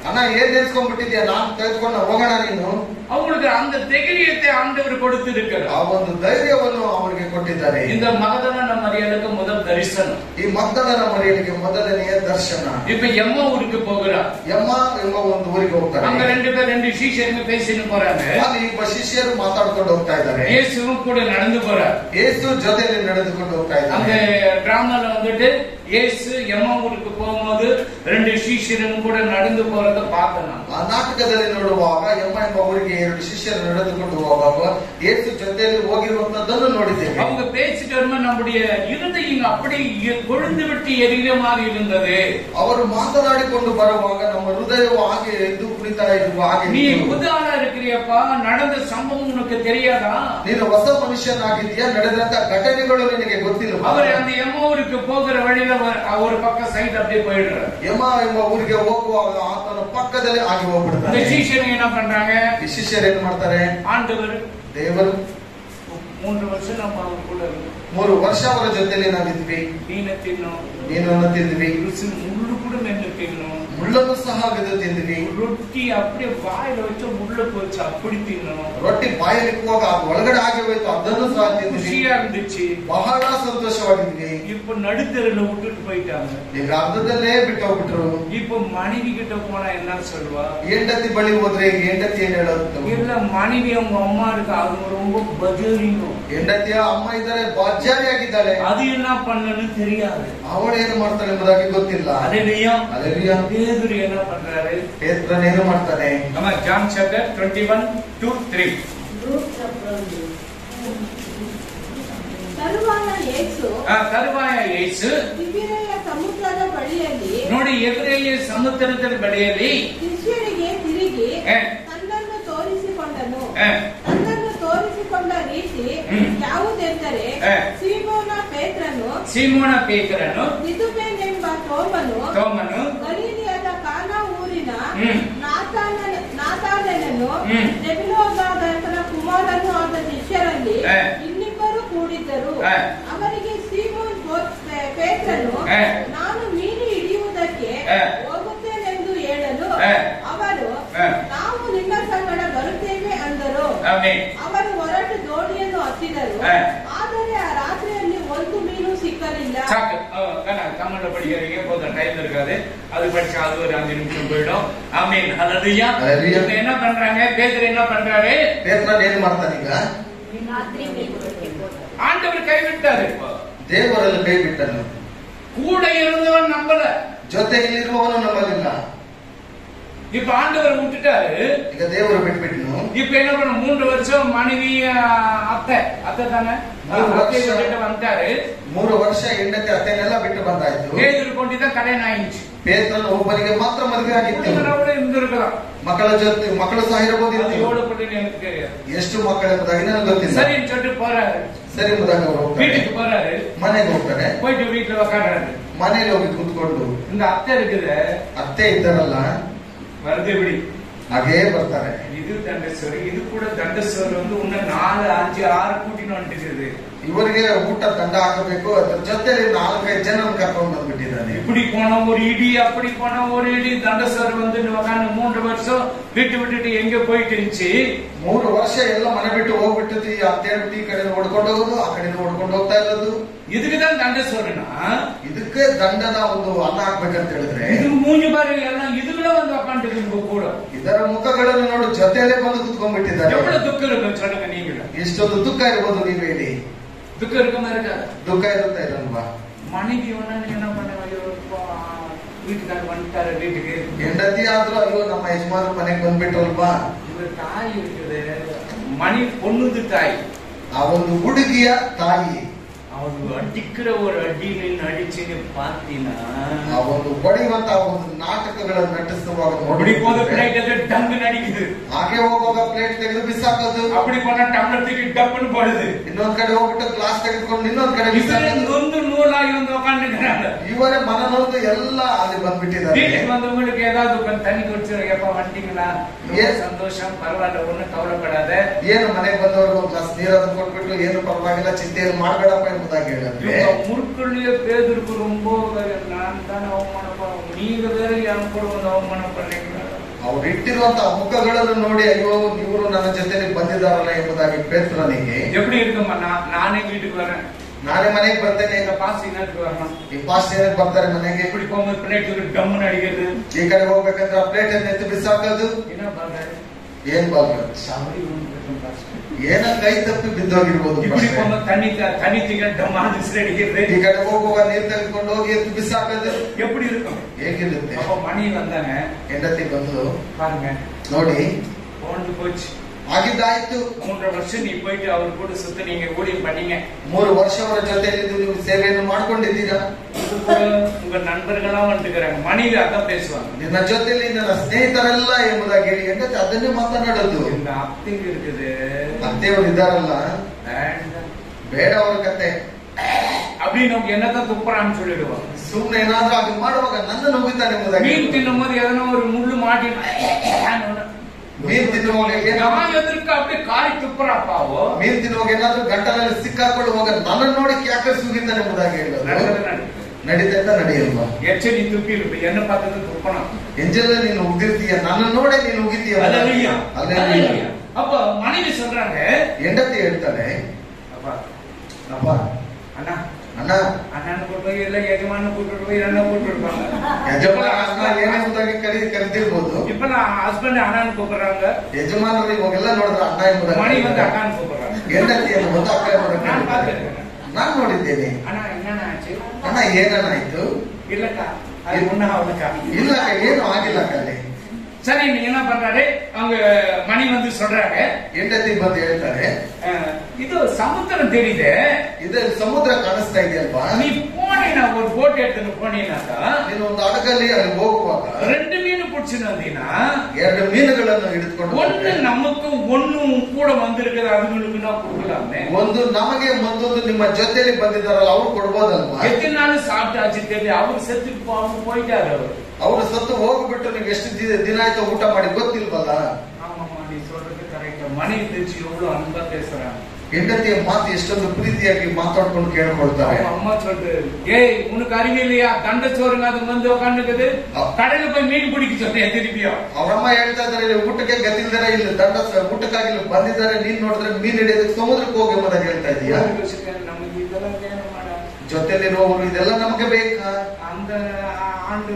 ಅಣ್ಣ ಏನ್ ನೆನ್ಸ್ಕೊಂಡ್ಬಿಟ್ಟಿದ್ಯಾ ನಾನು ತೆಗೆದುಕೊಂಡು ಹೋಗೋಣ ನೀನು அவங்களுக்கு அந்த தைரியத்தை ஆண்டவர் கொடுத்திருக்கிறார் ಆ ಒಂದು ಧೈರ್ಯವನ್ನು ಅವರಿಗೆ ಕೊಟ್ಟಿದ್ದಾರೆ இந்த மகதன மரியாதைக்கு முதல் தரிசனம் ಈ ಮಗ್ದಲನ ಮರಿಯಲಿಗೆ ಮೊದಲನೆಯ ದರ್ಶನ இப்ப எம்ம ஊருக்கு போகிறார் ಯಮ್ಮ ಎಂಬ ಒಂದು ಊರಿಗೆ அங்க ಹೋಗ್ತಾರೆ ரெண்டு பேர் ரெண்டு சீஷருங்க பேசின்னு போறாங்க ಅಲ್ಲಿ ಇಬ್ಬ ಶಿಷ್ಯರು ಮಾತಾಡ್ಕೊಂಡು ಹೋಗ್ತಾ ಇದ್ದಾರೆ இயேசுவும் கூட நடந்து போறார் ಏಸು ಜೊತೆಯಲ್ಲಿ ನಡೆದುಕೊಂಡು ಹೋಗ್ತಾ அந்த ಇದ್ದಾರೆ டிராமால வந்துட்டு இயேசு எம்ம ஊருக்கு போகும்போது ரெண்டு சீஷரும் கூட நடந்து போறத பார்த்தேன் நான். ಆ ನಾಟಕದಲ್ಲಿ ನೋಡುವಾಗ ಯಮ್ಮ ಎಂಬ ಊರಿಗೆ ಎರಡು ಶಿಷ್ಯರು ನಡೆದುಕೊಂಡು ಹೋಗುವಾಗ ಏಸು ಜೊತೆಯಲ್ಲಿ ಹೋಗಿರುವಂತದ್ದನ್ನು ನೋಡಿದ್ದೇವೆ அவங்க பேசிட்டு வரும்போது நம்முடைய இருதயம் அப்படி கொழுந்து விட்டு எரிகிற மாதிரி இருந்தது ಅವರು ಮಾತನಾಡಿಕೊಂಡು ಬರುವಾಗ ನಮ್ಮ ಹೃದಯವು ಹಾಗೆ ಎದ್ದು ಕುಣಿತಾ ಇರುವ ಹಾಗೆ நீ ಇತ್ತು. புது ஆளா இருக்கிறியப்பா நடந்த சம்பவம் உனக்கு தெரியாதா ನೀನು ಹೊಸ ಮನುಷ್ಯನಾಗಿದ್ದೀಯಾ ನಡೆದಂತ ಘಟನೆಗಳು ನಿನಗೆ ಗೊತ್ತಿಲ್ಲ அவர் அந்த எம்ம ஊருக்கு போகிற வழியில ஒரு- ஒரு பக்கம் சைடு அப்படியே போயிடுறாரு ಯಮ ಎಂಬ ಊರಿಗೆ ಹೋಗುವಾಗ ಆತನ ಪಕ್ಕದಲ್ಲಿ ಆಗಿ அந்த ಹೋಗ್ಬಿಡ್ತಾನೆ சீஷனுங்க என்ன பண்றாங்க ಈ ಶಿಷ್ಯರು ಏನ್ ಮಾಡ್ತಾರೆ? ಆಂಡವರು ದೇವರು? ಮೂರು ವರ್ಷ ನಾವು ಕೂಡ ಮೂರು ವರ್ಷ ಅವರ ಜೊತೆಲಿ ನಾವಿದ್ವಿ. ಮೀನು ತಿನ್ನೋ ಏನು ಅನ್ನುತ್ತಿದ್ದೀವಿ ಮುಳ್ಳು ಕೂಡ ಮೆನ್ನುತ್ತೇವೆ ಮುಳ್ಳನ್ನು ಸಹ ಬೆದತ್ತಿದ್ದೀವಿ ರೊಟ್ಟಿ ಅಪ್ಪೇ ಬಾಯಲ್ಲಿ ಹೋಯ್ತು ಮುಳ್ಳು ಹೋಯ್ತು ಅಪ್ಪಡಿ ತಿನ್ನೋ ರೊಟ್ಟಿ ಬಾಯಲ್ಲಿ ಹೋಗ ಒಳಗಡೆ ಆಗಿ ಹೋಯ್ತು ಅದನ್ನು ಸಹ ಖುಷಿಯಾಗಿದ್ದಿಚ್ಚಿ ಬಹಳ ಸಂತೋಷವಾಗಿದ್ವಿ ಇಪ್ಪ ನಡುತ್ತರಲ್ಲ விட்டுட்டு போயிட்டாங்க ಈಗ ಅರ್ಧದಲ್ಲೇ ಬಿಟ್ಟು ಹೋಗ್ಬಿಟ್ರು இப்ப மனைவி கிட்ட போனா என்ன சொல்லுவா ஏண்டத்தி பலி ஓதுறே ஏண்டத்தி ஏன் ಹೇಳೋದು ಇಲ್ಲ ಮನೆಗೆ அவங்க ಅಮ್ಮ ಇருக்கு அவங்க ரொம்ப பதிலிங்க ஏண்டத்தியா அம்மா இதாரே பஜாரி ಆಗಿದ್ದಾಳೆ அது என்ன பண்ணனும் தெரியாது அவளே ಏನು ಮಾಡ್ತಾನೆ ಎಂಬುದಾಗಿ ಗೊತ್ತಿಲ್ಲ. ಏನು ಮಾಡ್ತಾನೆ? ಸಮುದ್ರದ ಬಳಿಯಲ್ಲಿ ನೋಡಿ ಎದುರಲ್ಲಿ ಸಮುದ್ರದ ಬಳಿಯಲ್ಲಿ ಶಿಷ್ಯರಿಗೆ ತಿರುಗಿ ತನ್ನನ್ನು ತೋರಿಸಿಕೊಂಡನು. ತೋರಿಸಿಕೊಂಡ ರೀತಿ. ಯಾವುದೆಂದರೆ. ಸೀಮೋನ ಪೇತ್ರನು ಸೀಮೋನ ಪೇತ್ರನು ನಿದುಬೇನೆಂಬ ತೋಮನು ತೋಮನು ಗಲೀಲಿಯಾದ ಕಾನಾ ಊರಿನ ನಾತಾನನನ್ನು ಆದರೆ ಆ ರಾತ್ರಿಯಲ್ಲಿ ಒಂದು ಮೀನು ಸಿಕ್ಕಲಿಲ್ಲ சாக்கு தமிழ்ல படிக்கிறீங்க போத டைம் இருக்காது அது படிச்சா அது ஒரு அஞ்சு நிமிஷம் போயிடும் ஆமீன் ஹalleluya Hallelujah. இப்ப என்ன பண்றாங்க பேதுரு என்ன பண்றாரு ಪೇತ್ರನ್ ಏನ್ ಮಾಡ್ತಾನೆ ಈಗ ರಾತ್ರಿ ಮೀನು ಹಿಡಿಯಕ್ಕೆ ஆண்டவர் கைவிட்டாரு இப்போ ದೇವರಲ್ಲಿ ಕೈ ಬಿಟ್ಟನು கூட இருந்தவன் நம்பல ಜೊತೆಯಲ್ಲಿರುವವನು ನಂಬಲಿಲ್ಲ இப்ப ஆண்டவர் விட்டுட்டாரு ಈಗ ದೇವರು ಬಿಟ್ಬಿಟ್ನು இப்ப என்ன பண்ண மூன்று வருஷம் மனைவி அஹ், அத்தை அத்தை தானே மூணு அத்தை வருஷம். விட்டுட்டு வந்துட்டாரு ಮೂರು ವರ್ಷ ಹೆಂಡತಿ ಅತ್ತೆನೆಲ್ಲ ಬಿಟ್ಟು ಬಂದಾಯ್ತು பேதுரு கொண்டுதான் கல்யாணம் ஆயிடுச்சு ಪೇತ್ರನ್ ಒಬ್ಬನಿಗೆ ಮಾತ್ರ ಮದುವೆ ಆಗಿತ್ತು கூட இருந்திருக்கலாம் ಮಕ್ಕಳ ಜೊತೆ ಮಕ್ಕಳು ಸಹ அது ಇರಬಹುದಿತ್ತು எவ்வளவு பட்டுன்னு எனக்கு தெரியாது ಎಷ್ಟು ಮಕ್ಕಳು ಎಂಬುದಾಗಿ ನನಗೆ ಗೊತ್ತಿಲ್ಲ சரின்னு சொல்லிட்டு போறாரு ಸರಿ ಎಂಬುದಾಗಿ ಅವರು ಹೋಗ್ತಾರೆ வீட்டுக்கு போறாரு ಮನೆಗೆ ಹೋಗ್ತಾರೆ போயிட்டு வீட்டுல உக்காடுறாரு ಮನೆಯಲ್ಲಿ ಹೋಗಿ ಕೂತ್ಕೊಂಡು இந்த அத்தை இருக்குது ಅತ್ತೆ ಇದ್ದಾರಲ್ಲ வருது இப்படி ಹಾಗೇ ಬರ್ತಾರೆ இது தண்டேஸ்வரி இது கூட தண்டேஸ்வரி வந்து இன்னும் நாலு அஞ்சு ஆறு கூட்டின்னு வந்துட்டு ಇವರಿಗೆ ಊಟ ದಂಡ ಹಾಕಬೇಕು ಅದ್ರ ಜೊತೆಲಿ ನಾಲ್ಕೈದು ಜನ ಕರ್ಕೊಂಡು ಬಂದ್ಬಿಟ್ಟಿದ್ದಾನೆ இப்படி போன ஒரு இடி அப்படி போன ஒரு இடி தண்டேஸ்வரி வந்து உட்காந்து மூன்று வருஷம் விட்டு விட்டுட்டு எங்க போயிட்டு இருந்துச்சு ಮೂರು ವರ್ಷ ಎಲ್ಲ ಮನೆ ಬಿಟ್ಟು ಹೋಗ್ಬಿಟ್ಟಿದ್ದು ಈ ಅತ್ತೆ ಹೇಳ್ಬಿಟ್ಟು ಈ ಕಡೆ ಓಡ್ಕೊಂಡು ಹೋಗೋದು ಆ ಕಡೆ ಓಡ್ಕೊಂಡು ಹೋಗ್ತಾ ಇರೋದು இதுக்குதான் தண்டேஸ்வரனா ಇದಕ್ಕೆ ದಂಡದ ಒಂದು ಅನ್ನ ಹಾಕ್ಬೇಕಂತ ಹೇಳಿದ್ರೆ இது மூஞ்சி பாரு எல்லாம் ಕೂಡ ಒಂದು ಅಕೌಂಟ್ ನಿಮ್ಗೆ ಕೂಡ. ಇದರ ಮುಖಗಳನ್ನು ನೋಡು ಜೊತೆಯಲ್ಲೇ ಬಂದು ಕುತ್ಕೊಂಡ್ಬಿಟ್ಟಿದ್ದಾರೆ. ಎವಳ ದುಃಖ ಇರುತ್ತೆ ಸಡಗ ನೀವಿಡ ಎಷ್ಟೊಂದು ದುಃಖ ಇರಬಹುದು ನೀವು ಹೇಳಿ. ದುಃಖ ಇರ್ಕೊಂಬಾರ್ಗ ದುಃಖ ಇರುತ್ತೆ ಇದಲ್ವಾ ಮನೆಗೆ ಇವನ ಏನೋ ಮನೆ ವೀಟ್ಗಳು ಬಂತಾರೆ ವೀಟ್ಗೆ. ಹೆಂಡತಿ ಆದ್ರೂ ನಮ್ಮ ಯಜಮಾನರು ಮನೆಗೆ ಬಂದ್ಬಿಟ್ಟು ಅಲ್ವಾ ಇವ್ರ ತಾಯಿ ಇರ್ತದೆ. ಮಣಿ ಪೊಣ್ಣದ ತಾಯಿ. ಆ ಒಂದು ಹುಡುಗಿಯ ತಾಯಿ. அவரு அடிக்கிற ஒரு அடின்னு அடிச்சுன்னு பாத்தீங்கன்னா ಆ ಒಂದು ಹೊಡೆಯುವಂತ ಆ ಒಂದು ನಾಟಕಗಳನ್ನು ನಟಿಸುವಾಗ அப்படி போத ನೋಡಿದ್ರೆ பிளைட் அது டங்குன்னு அடிக்குது ಹಾಗೆ ಹೋಗುವಾಗ ಪ್ಲೇಟ್ ತೆಗೆದು ಬಿಸಾಕೋದು அப்படி போனா டம்ளர் தூக்கி டப்புன்னு போடுது ಇನ್ನೊಂದ್ ಕಡೆ ಹೋಗ್ಬಿಟ್ಟು ಗ್ಲಾಸ್ ತೆಗೆದುಕೊಂಡು ಇನ್ನೊಂದ್ ಕಡೆ இவரே ಬಿಸಾಕೋದು நொந்து நூலாகி வந்து உட்காந்துக்கிறாங்க ಇವರೇ ಮನನೊಂದು ಎಲ್ಲ ಅಲ್ಲಿ ಬಂದ್ಬಿಟ್ಟಿದ್ದಾರೆ வீட்டுக்கு வந்தவங்களுக்கு ஏதாவது கொஞ்சம் தண்ணி குடிச்சு எப்ப வந்துட்டீங்களா ரொம்ப Yes. சந்தோஷம் பரவாயில்ல ஒண்ணும் கவலைப்படாத ಏನು ಮನೆಗೆ ಬಂದವರು ಒಂದು ಗ್ಲಾಸ್ ನೀರನ್ನು ಕೊಟ್ಬಿಟ್ಟು ಏನು ಪರವಾಗಿಲ್ಲ ಚಿಂತೆಯನ್ನು ಮಾಡಬೇಡಪ್ಪ ಎಂಬುದಾಗಿ ಹೇಳಿದ್ರೆ இவங்க முற்கொள்ளிய பேதருக்கு ரொம்ப நான் தானே அவமானப்படுறோம் நீங்க வேற என் கூட வந்து அவமானப்படுறீங்களா ಅವ್ರು ಇಟ್ಟಿರುವಂತಹ ಮುಖಗಳನ್ನು ನೋಡಿ ಅಯ್ಯೋ ಇವರು ನನ್ನ ಬಂದಿದ್ದಾರಲ್ಲ ಎಂಬುದಾಗಿ ಪೇತ್ರನಿಗೆ எப்படி இருக்கும்மா நான் நானே வீட்டுக்கு வரேன் ನಾನೇ ಮನೆಗೆ ಬರ್ತೇನೆ எங்க பாஸ் என்னத்துக்கு வரணும் ಈ ಪಾಸ್ಟ್ ಏನಕ್ಕೆ ಬರ್ತಾರೆ ಮನೆಗೆ இப்படி போகும்போது பிளேட் டம்முன்னு அடிக்கிறது ಈ ಕಡೆ ಹೋಗ್ಬೇಕಂದ್ರೆ ಆ ಪ್ಲೇಟ್ ಅನ್ನು ಎತ್ತಿ ಬಿಸಾಕೋದು என்ன பண்றாரு ಏನ್ ಬಾಲ್ಗಳು சவரி ஒண்ணு கட்டும் பாஸ்டர். ಏನ ಕೈ ತಪ್ಪಿ ಬಿದ್ದೋಗಿರ್ಬೋದು இப்படி ಪಾಸ್ಟ್ರೆ. போகும்போது தண்ணி த- தண்ணி திங்க டம்மான்னு விசில் ಈ அடிக்கிறது ಕಡೆ ಹೋಗುವಾಗ ನೀರ್ ತೆಗೆದುಕೊಂಡು ಹೋಗಿ ಎತ್ತಿ ಬಿಸಾಕೋದು எப்படி இருக்கும் ಹೇಗಿರುತ್ತೆ அப்ப மணி வந்தாங்க ಹೆಂಡತಿ ಬಂದು பாருங்க ನೋಡಿ போண்டு போச்சு ಆಗಿದ್ದಾಯ್ತು மூன்றரை வருஷம் நீ போயிட்டு அவர் கூட சுத்த நீங்க ஊழியம் பண்ணீங்க ಮೂರು ವರ್ಷ ಅವರ ಜೊತೆಯಲ್ಲಿ ನೀವು ಸೇವೆಯನ್ನು ಮಾಡ್ಕೊಂಡಿದ್ದೀರಾ இது கூட உங்க நண்பர்களாம் வந்துக்கிறாங்க மணியில அதான் பேசுவாங்க ನಿನ್ನ ಜೊತೆಯಲ್ಲಿ ನನ್ನ ಸ್ನೇಹಿತರೆಲ್ಲ ಎಂಬುದಾಗಿ ಹೇಳಿ ಹೆಂಡತಿ ಅದನ್ನೇ ಮಾತನಾಡೋದು இந்த அத்தைங்க இருக்குது ಅತ್ತೆಯವರು ಇದ್ದಾರಲ್ಲ வேண்டாம். ಬೇಡ ಅವ್ರ ಕತೆ அப்படின்னு அவங்க என்னதான் துப்புறான்னு சொல்லிடுவாங்க ಸುಮ್ನೆ ಏನಾದ್ರೂ ಹಾಗೆ ಮಾಡುವಾಗ ನನ್ನ ನುಗ್ಗುತ್ತಾನೆ ಎಂಬುದಾಗಿ மீன் தின்னும் போது எதனா ஒரு முள்ளு மாட்டி ಮೀನ್ ತಿನ್ನುವಾಗ ಏನ நான் எதிர்க்க அப்படியே காரி துப்புறாப்பாவோ ಮೀನ್ ತಿನ್ನುವಾಗ ಏನಾದ್ರೂ ಗಂಟಲಲ್ಲಿ ಸಿಕ್ಕಾಕೊಳ್ಳುವಾಗ ನನ್ನ ನೋಡಿ ಯಾಕೆ ಸುಗಿತಾನೆ ಎಂಬುದಾಗಿ ಹೇಳೋದು நடக்குது நடக்குது ನಡೀತಾ ನಡೆಯಲ್ವಾ எச்ச நீ துப்பி இருப்ப என்ன பார்த்தது துப்பணும் ಎಂಜೆಲ್ಲ ನೀನು ಉಗಿರ್ತೀಯ ನನ್ನ ನೋಡೇ ನೀನು ಉಗಿತೀಯ அல்லேலூயா. ಅಲ್ಲೇ அல்லேலூயா. அப்ப மனைவி சொல்றாங்க ಹೆಂಡತಿ ಹೇಳ್ತಾನೆ அப்பா ಅಪ್ಪ அண்ணா ಅಣ್ಣ ಅನ್ನ ಕೊಟ್ಟರು ಇಲ್ಲ ಯಜಮಾನ ಕೊಟ್ಟರು ಅಣ್ಣ ಕೊಟ್ಟಿರ್ಪಾங்க ಯಜಮಾನ ಹಸ್ಬೆಂಡ್ ಏನೇ ಮುದ್ದಾಗಿ ಕರೀ ಕರೆದಿರ್ಬೋದು. ಇಬ್ಬರ ಹಸ್ಬೆಂಡ್ ಅಣ್ಣ ಅನ್ಕೋಬರಂಗ ಯಜಮಾನರು ಇವಾಗೆಲ್ಲ ನೋಡಿದ್ರ ಅಣ್ಣ ಎಂಬುದ ಮಣಿ ಒಂದು ಅಣ್ಣ ಅನ್ಕೋಬರಂಗ ಹೆಂಡತಿಯನ್ನು ಒಂದು ಅಕ್ಕ ನಾನು ನೋಡಿದ್ದೇನೆ. ಅಣ್ಣ ಏನಣ್ಣ ಅಣ್ಣ ಏನಣ್ಣ ಆಯ್ತು? ಇಲ್ಲಕ್ಕ ಅದು ಮುನ್ನ ಅವನಕ್ಕ ಇಲ್ಲಕ್ಕ ಏನು ಆಗಿಲ್ಲ ಅಲ್ಲಿ சரி நீங்க என்ன பண்றாரு அவங்க மணி வந்து சொல்றாங்க ಹೆಂಡತಿ ಬಂದು ಹೇಳ್ತಾರೆ அஹ், இது சமுத்திரம் தெரியுது ಇದು ಸಮುದ್ರ ಕಾಣಿಸ್ತಾ ಇದೆಯಲ್ವಾ நீ போனீங்கன்னா ஒரு போட் எடுத்துன்னு போனீங்கன்னாக்கா ನೀನು ಒಂದು ಹಡಗಲ್ಲಿ ಅಲ್ಲಿ ಹೋಗುವಾಗ ரெண்டு மீன் பிடிச்சுன்னு வந்தீங்கன்னா ಎರಡು ಮೀನುಗಳನ್ನು ಹಿಡಿದುಕೊಂಡು ஒண்ணு ಹೋಗ್ತಾರೆ. நமக்கு ஒண்ணும் கூட வந்திருக்குது அதுங்களுக்கு நான் கொடுக்கலாமே ಒಂದು ನಮಗೆ ಒಂದೊಂದು ನಿಮ್ಮ ಜೊತೆಲಿ ಬಂದಿದ್ದಾರಲ್ಲ ಅವ್ರು ಕೊಡ್ಬೋದಲ್ವಾ எத்தனை நாள் சாப்பிட்டாச்சு தெரியல அவர் செத்துட்டு போ- அவங்க போயிட்டாரு அவர் ಅವ್ರು ಸತ್ತು ಹೋಗ್ಬಿಟ್ಟು ನೀವು ಎಷ್ಟು ದಿ- ದಿನ ಆಯ್ತು ಊಟ ಮಾಡಿ ಗೊತ್ತಿಲ್ವಲ್ಲ? ಹೆಂಡತಿಯ ಮಾತು ಎಷ್ಟೊಂದು ಪ್ರೀತಿಯಾಗಿ ಮಾತಾಡ್ಕೊಂಡು ಕೇಳ್ಕೊಳ್ತಾರೆ. ಅವರಮ್ಮ ಹೇಳ್ತಾ ಇದಾರೆ ಊಟಕ್ಕೆ ಗದ್ದಿಲ್ದಾರೆ ಇಲ್ಲ. ದಂಡ ಊಟಕ್ಕಾಗಿಲ್ಲ. ಬಂದಿದ್ದಾರೆ ನೀನ್ ನೋಡಿದ್ರೆ ಮೀನ್ ಹಿಡಿಯೋದಕ್ಕೆ ಸಮುದ್ರಕ್ಕೆ ಹೋಗಿ ಮನೆ ಹೇಳ್ತಾ ಇದೀಯ? ಜೊತೆಯಲ್ಲಿ ಇದೆಲ್ಲ ನಮಗೆ ಬೇಕಾ? ಅಂದ ಆಂಡು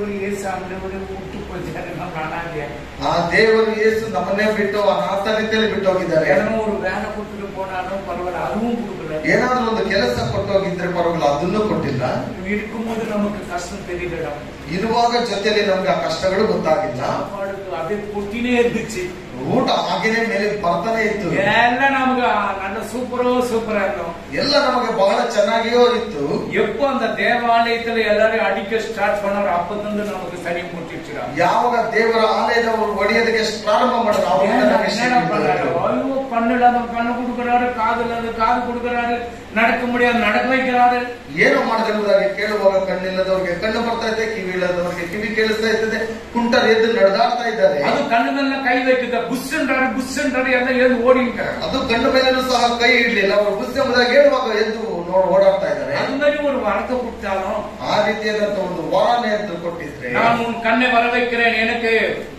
ಆ ದೇವರು ಯೇಸು ನಮ್ಮನ್ನೇ ಬಿಟ್ಟು ಅನಾಥ ರೀತಿಯಲ್ಲಿ ಬಿಟ್ಟು ಹೋಗಿದ್ದಾರೆ ஏன்னா ஒரு வேலை கொடுத்துட்டு போனாலும் பரவாயில்ல அதுவும் கொடுக்கல ಏನಾದ್ರೂ ಒಂದು ಕೆಲಸ ಕೊಟ್ಟು ಹೋಗಿದ್ರೆ ಪರವಾಗಿಲ್ಲ ಅದನ್ನು ಕೊಟ್ಟಿಲ್ಲ இருக்கும்போது நமக்கு கஷ்டம் தெரியலடா ಇರುವಾಗ ಜೊತೆಲಿ ನಮ್ಗೆ ಆ ಕಷ್ಟಗಳು ಗೊತ್ತಾಗಿಲ್ಲ சாப்பாடுக்கு அப்படியே கொட்டினே இருந்துச்சு ಊಟ ಹಾಗೇನೆ ಮೇಲೆ ಬರ್ತಾನೆ ಇತ್ತು எல்லாம் நமக்கு நல்ல சூப்பரோ சூப்பரா இருந்தோம் ಎಲ್ಲ ನಮಗೆ ಬಹಳ ಚೆನ್ನಾಗಿಯೋ ಇತ್ತು எப்போ அந்த தேவாலயத்துல எல்லாரும் அடிக்க ஸ்டார்ட் பண்ணாரோ அப்பதான் நமக்கு சனி முட்டிச்சுடா ಯಾವಾಗ ದೇವರ ಆಲಯದವರು ಒಡೆಯೋದಕ್ಕೆ ಪ್ರಾರಂಭ ಮಾಡಿದ್ರು ಅವಾಗ ನಮಗೆ என்ன ಶಕ್ತಿ பண்ணாரு ಬಂತು. ஐயோ கண்ணு இல்லாத கண்ணு கொடுக்கறாரு காது இல்லாத காது கொடுக்கறாரு நடக்க முடியாத நடக்க வைக்கிறாரு ಏನು ಮಾಡಿದಿರುವುದಾಗಿ ಕೇಳುವಾಗ ಕಣ್ಣಿಲ್ಲದವ್ರಿಗೆ ಕಣ್ಣು ಬರ್ತಾ ಇದೆ ಕಿವಿ ಇಲ್ಲದವರಿಗೆ ಕಿವಿ ಕೇಳಿಸ್ತಾ ಇರ್ತದೆ ಕುಂಟರು ಎದ್ದು ನಡೆದಾಡ್ತಾ ಇದ್ದಾರೆ அது கண்ணு மேல கை வைக்குத புஷ்ன்றாரு புஷ்ன்றாரு எல்லாம் எழுந்து ஓடிட்டாரு ಅದು ಕಣ್ಣು ಮೇಲೂ ಸಹ ಕೈ ಇಡ್ಲಿಲ್ಲ ಅವರು ಬುದ್ಧಿ ಎಂಬುದಾಗಿ ಹೇಳುವಾಗ ಎದ್ದು ನೋಡ್ ಓಡಾಡ್ತಾ ಇದ್ದಾರೆ அது மாதிரி ஒரு வரத்தை கொடுத்தாலும் ಆ ರೀತಿಯಾದಂತ ಒಂದು ವರನೇ ಎದ್ದು ಕೊಟ್ಟಿದ್ರೆ நான் உன் கண்ணை வர வைக்கிறேன் எனக்கு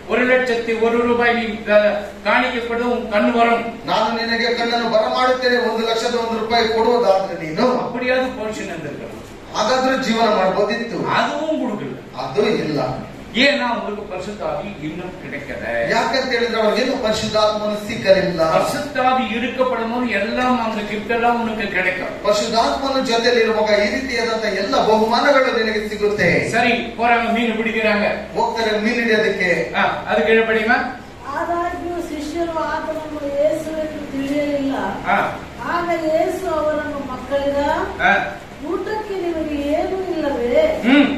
ஒரு லட்சத்தி ஒரு ரூபாய் நீ க- காணிக்கப்படும் உன் கண் வரும் ನಾನು ನಿನಗೆ ಕಣ್ಣನ್ನು ಬರಮಾಡುತ್ತೇನೆ ಒಂದು ಲಕ್ಷದ ಒಂದು ರೂಪಾಯಿ ಕೊಡುವುದಾದ್ರೆ ನೀನು அப்படியாவது போர்ஷன் இருந்திருக்கணும் ಹಾಗಾದ್ರೂ ಜೀವನ ಮಾಡ್ಬೋದಿತ್ತು அதுவும் கொடுக்கல ಅದು ಇಲ್ಲ ஏன்னா உங்களுக்கு பரிசுத்தாவி இன்னும் கிடைக்கல ಯಾಕಂತ ಹೇಳಿದ್ರೆ ಅವ್ರಿಗೇನು ಪರಿಶುದ್ಧಾತ್ಮನು ಸಿಕ್ಕಲಿಲ್ಲ பரிசுத்தாவி இருக்கப்படும் போது எல்லாம் அந்த கிஃப்ட் எல்லாம் உனக்கு கிடைக்கும் ಪರಿಶುದ್ಧಾತ್ಮನ ಜೊತೆಲಿರುವಾಗ ಈ ರೀತಿಯಾದಂತ ಎಲ್ಲ ಬಹುಮಾನಗಳು ನಿನಗೆ ಸಿಗುತ್ತೆ சரி போறாங்க மீன் பிடிக்கிறாங்க ಹೋಗ್ತಾರೆ ಮೀನ್ ಹಿಡಿಯೋದಕ್ಕೆ ஆ, அது கீழே படிமா ಆದಾಗ್ಯೂ ಶಿಷ್ಯರು ಆತನನ್ನು ಯೇಸುವೆಂದು ತಿಳಿಯಲಿಲ್ಲ ஆ, ಆಗ ಯೇಸು ಅವರನ್ನು ಮಕ್ಕಳಿಗ ஆ, ಊಟಕ್ಕೆ ನಿಮಗೆ ಏನೂ ಇಲ್ಲವೇ ம், ಎಂದು ಕೇಳಲು ಹ್ಮ್.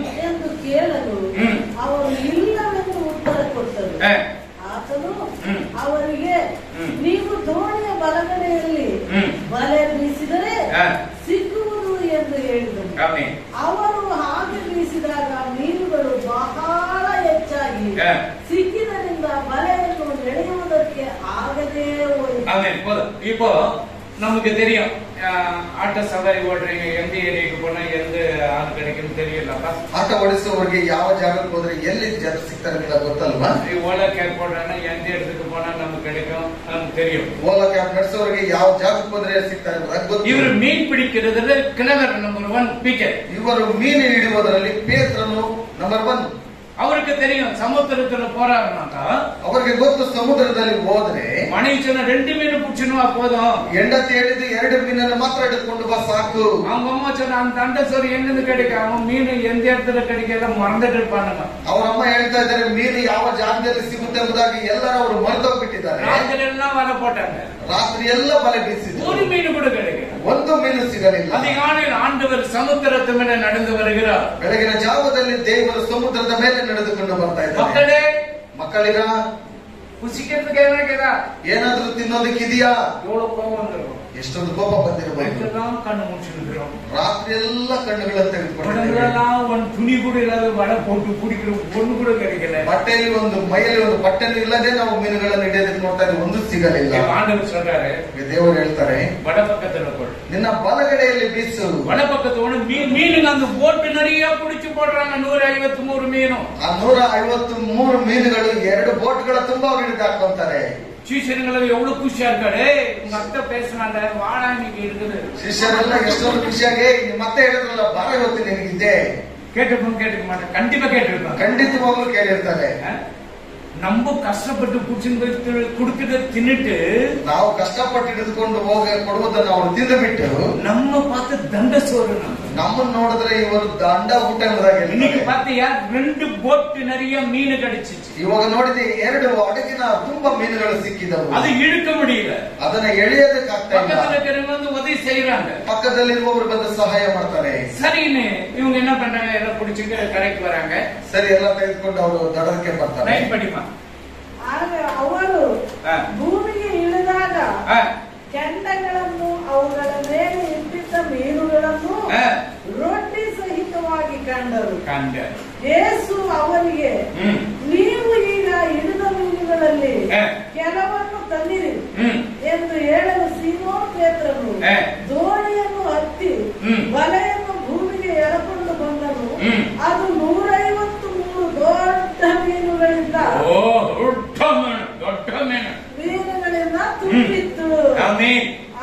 ಅವರು ಇಲ್ಲವೆಂದು ಉತ್ತರ ಕೊಟ್ಟರು. ಆತನು ಅವರಿಗೆ ನೀವು ದೋಣಿಯ ಬಲಗಡೆಯಲ್ಲಿ ಬಲೆ ಬೀಸಿದರೆ ಸಿಕ್ಕುವುದು ಎಂದು ಹೇಳಿದರು ಅವರು ಹಾಗೆ ಬೀಸಿದಾಗ ಮೀನುಗಳು ಬಹಳ ಹೆಚ್ಚಾಗಿ ಸಿಕ್ಕಿದರಿಂದ ಬಲೆಯನ್ನು ಎಳೆಯುವುದಕ್ಕೆ ಆಗದೇ ಹೋಯಿತು. நமக்கு தெரியும் அஹ், ஆட்டோ சவாரி ஓடுறீங்க எந்த ஏரியாக்கு போனா எந்த ஆள் கிடைக்குன்னு தெரியலப்பா ಆಟ ಓಡಿಸುವವರಿಗೆ ಯಾವ ಜಾಗಕ್ಕೆ ಹೋದ್ರೆ ಎಲ್ಲಿ ಜನ ಸಿಗ್ತಾರೆ ಅಂತ ಗೊತ್ತಲ್ವಾ ஓலா கேப் போடுறாங்கன்னா எந்த இடத்துக்கு போனா நமக்கு கிடைக்கும் நமக்கு தெரியும் ಓಲಾ ಕ್ಯಾಬ್ ನಡೆಸೋರಿಗೆ ಯಾವ ಜಾಗಕ್ಕೆ ಹೋದ್ರೆ ಸಿಗ್ತಾರೆ ಅಂತ ಗೊತ್ತು இவர் மீன் பிடிக்கிறதுல கிழவர் நம்பர் ஒன் பீக்கர் ಇವರು ಮೀನು ಹಿಡಿಯುವುದರಲ್ಲಿ ಪೇತ್ರನು ನಂಬರ್ ಒನ್ ಅವರಿಗೆ ತೆರಿಯ ಸಮುದ್ರದಲ್ಲಿ పోరాడನಾಕ ಅವರಿಗೆ ಗೊತ್ತು ಸಮುದ್ರದಲ್ಲಿ ಹೋದ್ರೆ ಮನುಷ್ಯನ ರೆಂಡು ಮೀನು ಪುಚ್ಚಿನ ಪೋದೋ ಎಂಡ ತೇಡಿದ ಎರಡು ಮೀನನ್ನು ಮಾತ್ರ ಎತ್ಕೊಂಡು ಬಾ ಸಾಕು ಅವಮ್ಮ ಚೆನ್ನ ಅಂತ ಅಂಡ ಸರ್ ಹೆಂಗಿಂದ ಕಡೆಗೆ ಅವನು ಮೀನು ಎಂದ ಎತ್ತದ ಕಡೆಗೆ ಎಲ್ಲ ಮರೆದಿಟ್ಟಿರ್ಪಾನ ಅವರಮ್ಮ ಹೇಳ್ತಾ ಇದ್ದಾರೆ ಮೀನು ಯಾವ ಜಾಗದಲ್ಲಿ ಸಿಗುತ್ತೆ ಎಂಬುದಾಗಿ ಎಲ್ಲರೂ ಅವರು ಮರೆದೋಗ್ಬಿಟ್ಟಿದ್ದಾರೆ ರಾತ್ರಿ ಎಲ್ಲ ಬಲೆ ಬೀಸಿದ್ರು ಮೂರು ಮೀನು ಕೂಡ ಕಡೆಗೆ ಒಂದು ಮೀನು ಸಿಗಲಿಲ್ಲ அதிகாலையில் ஆண்டவர் சமுத்திரத்து மேல நடந்து வருகிறார் ಬೆಳಗಿನ ಜಾವದಲ್ಲಿ ದೇವರು ಸಮುದ್ರದ ಮೇಲೆ ನಡೆದುಕೊಂಡು ಬರ್ತಾ ಇದ್ದಾರೆ மக்களே ಮಕ್ಕಳಿಗ புசிக்கிறதுக்கு என்ன கேதா ಏನಾದ್ರೂ ತಿನ್ನೋದಕ್ಕಿದೆಯಾ எவ்வளவு கோபம் வந்துடும் ಎಷ್ಟೊಂದು ಕೋಪ ಬಂದಿರಬಹುದು ಕಣ್ಣು ಮುಚ್ಚಿದ್ರು ರಾತ್ರಿ ಎಲ್ಲ ಕಣ್ಣುಗಳನ್ನು ತೆಗೆದುಕೊಂಡು ಒಂದು ತುಣಿ ಕೂಡ ಇಲ್ಲದ ಬಡ ಕೊಟ್ಟು ಕುಡಿದ್ರು ಒಂದು ಕೂಡ ಕಡಿಗಿಲ್ಲ ಬಟ್ಟೆಯಲ್ಲಿ ಒಂದು ಮೈಯಲ್ಲಿ ಒಂದು ಬಟ್ಟೆನೂ ಇಲ್ಲದೆ ನಾವು ಮೀನುಗಳನ್ನು ಹಿಡಿಯೋದಕ್ಕೆ ನೋಡ್ತಾ ಇದ್ದೀವಿ ಒಂದು ಸಿಗಲಿಲ್ಲ ಮಾನವರು ಸಲ್ಲಾರೆ ದೇವರು ಹೇಳ್ತಾರೆ ಬಡ ಪಕ್ಕ ನಿನ್ನ ಬಲಗಡೆಯಲ್ಲಿ ಬೀಸು ಬಡ ಪಕ್ಕ ತಗೊಂಡು ಮೀನು ನಂದು ಬೋಟ್ ನಡಿಯ ಕುಡಿಚು ಕೊಡ್ರಣ್ಣ ನೂರ ಐವತ್ತ್ ಮೀನು ಆ ನೂರ ಐವತ್ತು ಮೂರು ಮೀನುಗಳು ಎರಡು ಬೋಟ್ ಗಳ ತುಂಬಾ ಹಿಡಿದು ಹಾಕೊಂತಾರೆ சீசனுங்களை எவ்வளவு குஷியா இருக்காரு உங்க அத்தை பேசினாங்க வாடா இன்னைக்கு இருக்குது ಶಿಷ್ಯರೆಲ್ಲ ಎಷ್ಟೊಂದು ಖುಷಿಯಾಗಿ ನಿಮ್ಮ ಮತ್ತೆ ಹೇಳಿದ್ರಲ್ಲ ಬರ ಇವತ್ತು ನಿನಗಿದೆ கேட்டிருப்போம் கேட்டுக்க மாட்டேன் கண்டிப்பா கேட்டிருப்பாங்க ಖಂಡಿತವಾಗ್ಲೂ ಕೇಳಿರ್ತಾರೆ நம்ம கஷ்டப்பட்டு குடிச்சுன்னு போய் தி- கொடுக்கறத தின்னுட்டு ನಾವು ಕಷ್ಟಪಟ್ಟು ಹಿಡಿದುಕೊಂಡು ಹೋಗ ಕೊಡುವುದನ್ನು ಅವರು ತಿಂದು ಬಿಟ್ಟು நம்ம பார்த்து தண்ட சோறு நம்ம ನಮ್ಮನ್ನ ನೋಡಿದ್ರೆ ಇವರು ದಂಡ ಊಟ ಎಂಬುದಾಗಿ இன்னைக்கு ಹೇಳ್ತಾರೆ. பாத்தியா ரெண்டு போட்டு நிறைய மீன் கிடைச்சிச்சு ಇವಾಗ ನೋಡಿದ್ರೆ ಎರಡು ಅಡಗಿನ ತುಂಬಾ ಮೀನುಗಳು ಸಿಕ್ಕಿದವು அது இழுக்க முடியல ಅದನ್ನ ಎಳೆಯೋದಕ್ಕಾಗ್ತಾ பக்கத்துல ಇಲ್ಲ இருக்கிறவங்க வந்து உதவி செய்யறாங்க ಪಕ್ಕದಲ್ಲಿರುವವರು ಬಂದು ಸಹಾಯ ಮಾಡ್ತಾರೆ சரின்னு இவங்க என்ன பண்றாங்க எல்லாம் பிடிச்சிட்டு கரைக்கு வராங்க ಸರಿ ಎಲ್ಲ ತೆಗೆದುಕೊಂಡು ಅವರು ದಡಕ್ಕೆ ಬರ್ತಾರೆ லைன் படிமா ಆಗ ಅವರು ஆ. ಭೂಮಿಗೆ ಇಳಿದಾಗ ஆ, ಕೆಂಡಗಳನ್ನು ಅವುಗಳ ಮೇಲೆ ಇಟ್ಟಿದ್ದ ಮೀನುಗಳನ್ನು ஆ. ರೊಟ್ಟಿ ಸಹಿತವಾಗಿ ಕಂಡರು கண்ட ಯೇಸು ಅವರಿಗೆ ம் ನೀವು ಈಗ ಹಿಡಿದ ಮೀನುಗಳಲ್ಲಿ. ಕೆಲವನ್ನು ತಂದಿರಿ ಎಂದು ಹೇಳಲು ಸೀಮೋನ್ ಪೇತ್ರನು. ದೋಣಿಯನ್ನು ಹತ್ತಿ ಬಲೆಯನ್ನು ಭೂಮಿಗೆ ಎಳಕೊಂಡು ಬಂದರು ಅದು ನೂರೈವತ್ತು ಮೂರು ದೊಡ್ಡ ಮೀನುಗಳಿಂದ ದೊಡ್ಡ ಮೀನು ಮೀನುಗಳಿಂದ ತುಂಬಿತ್ತು.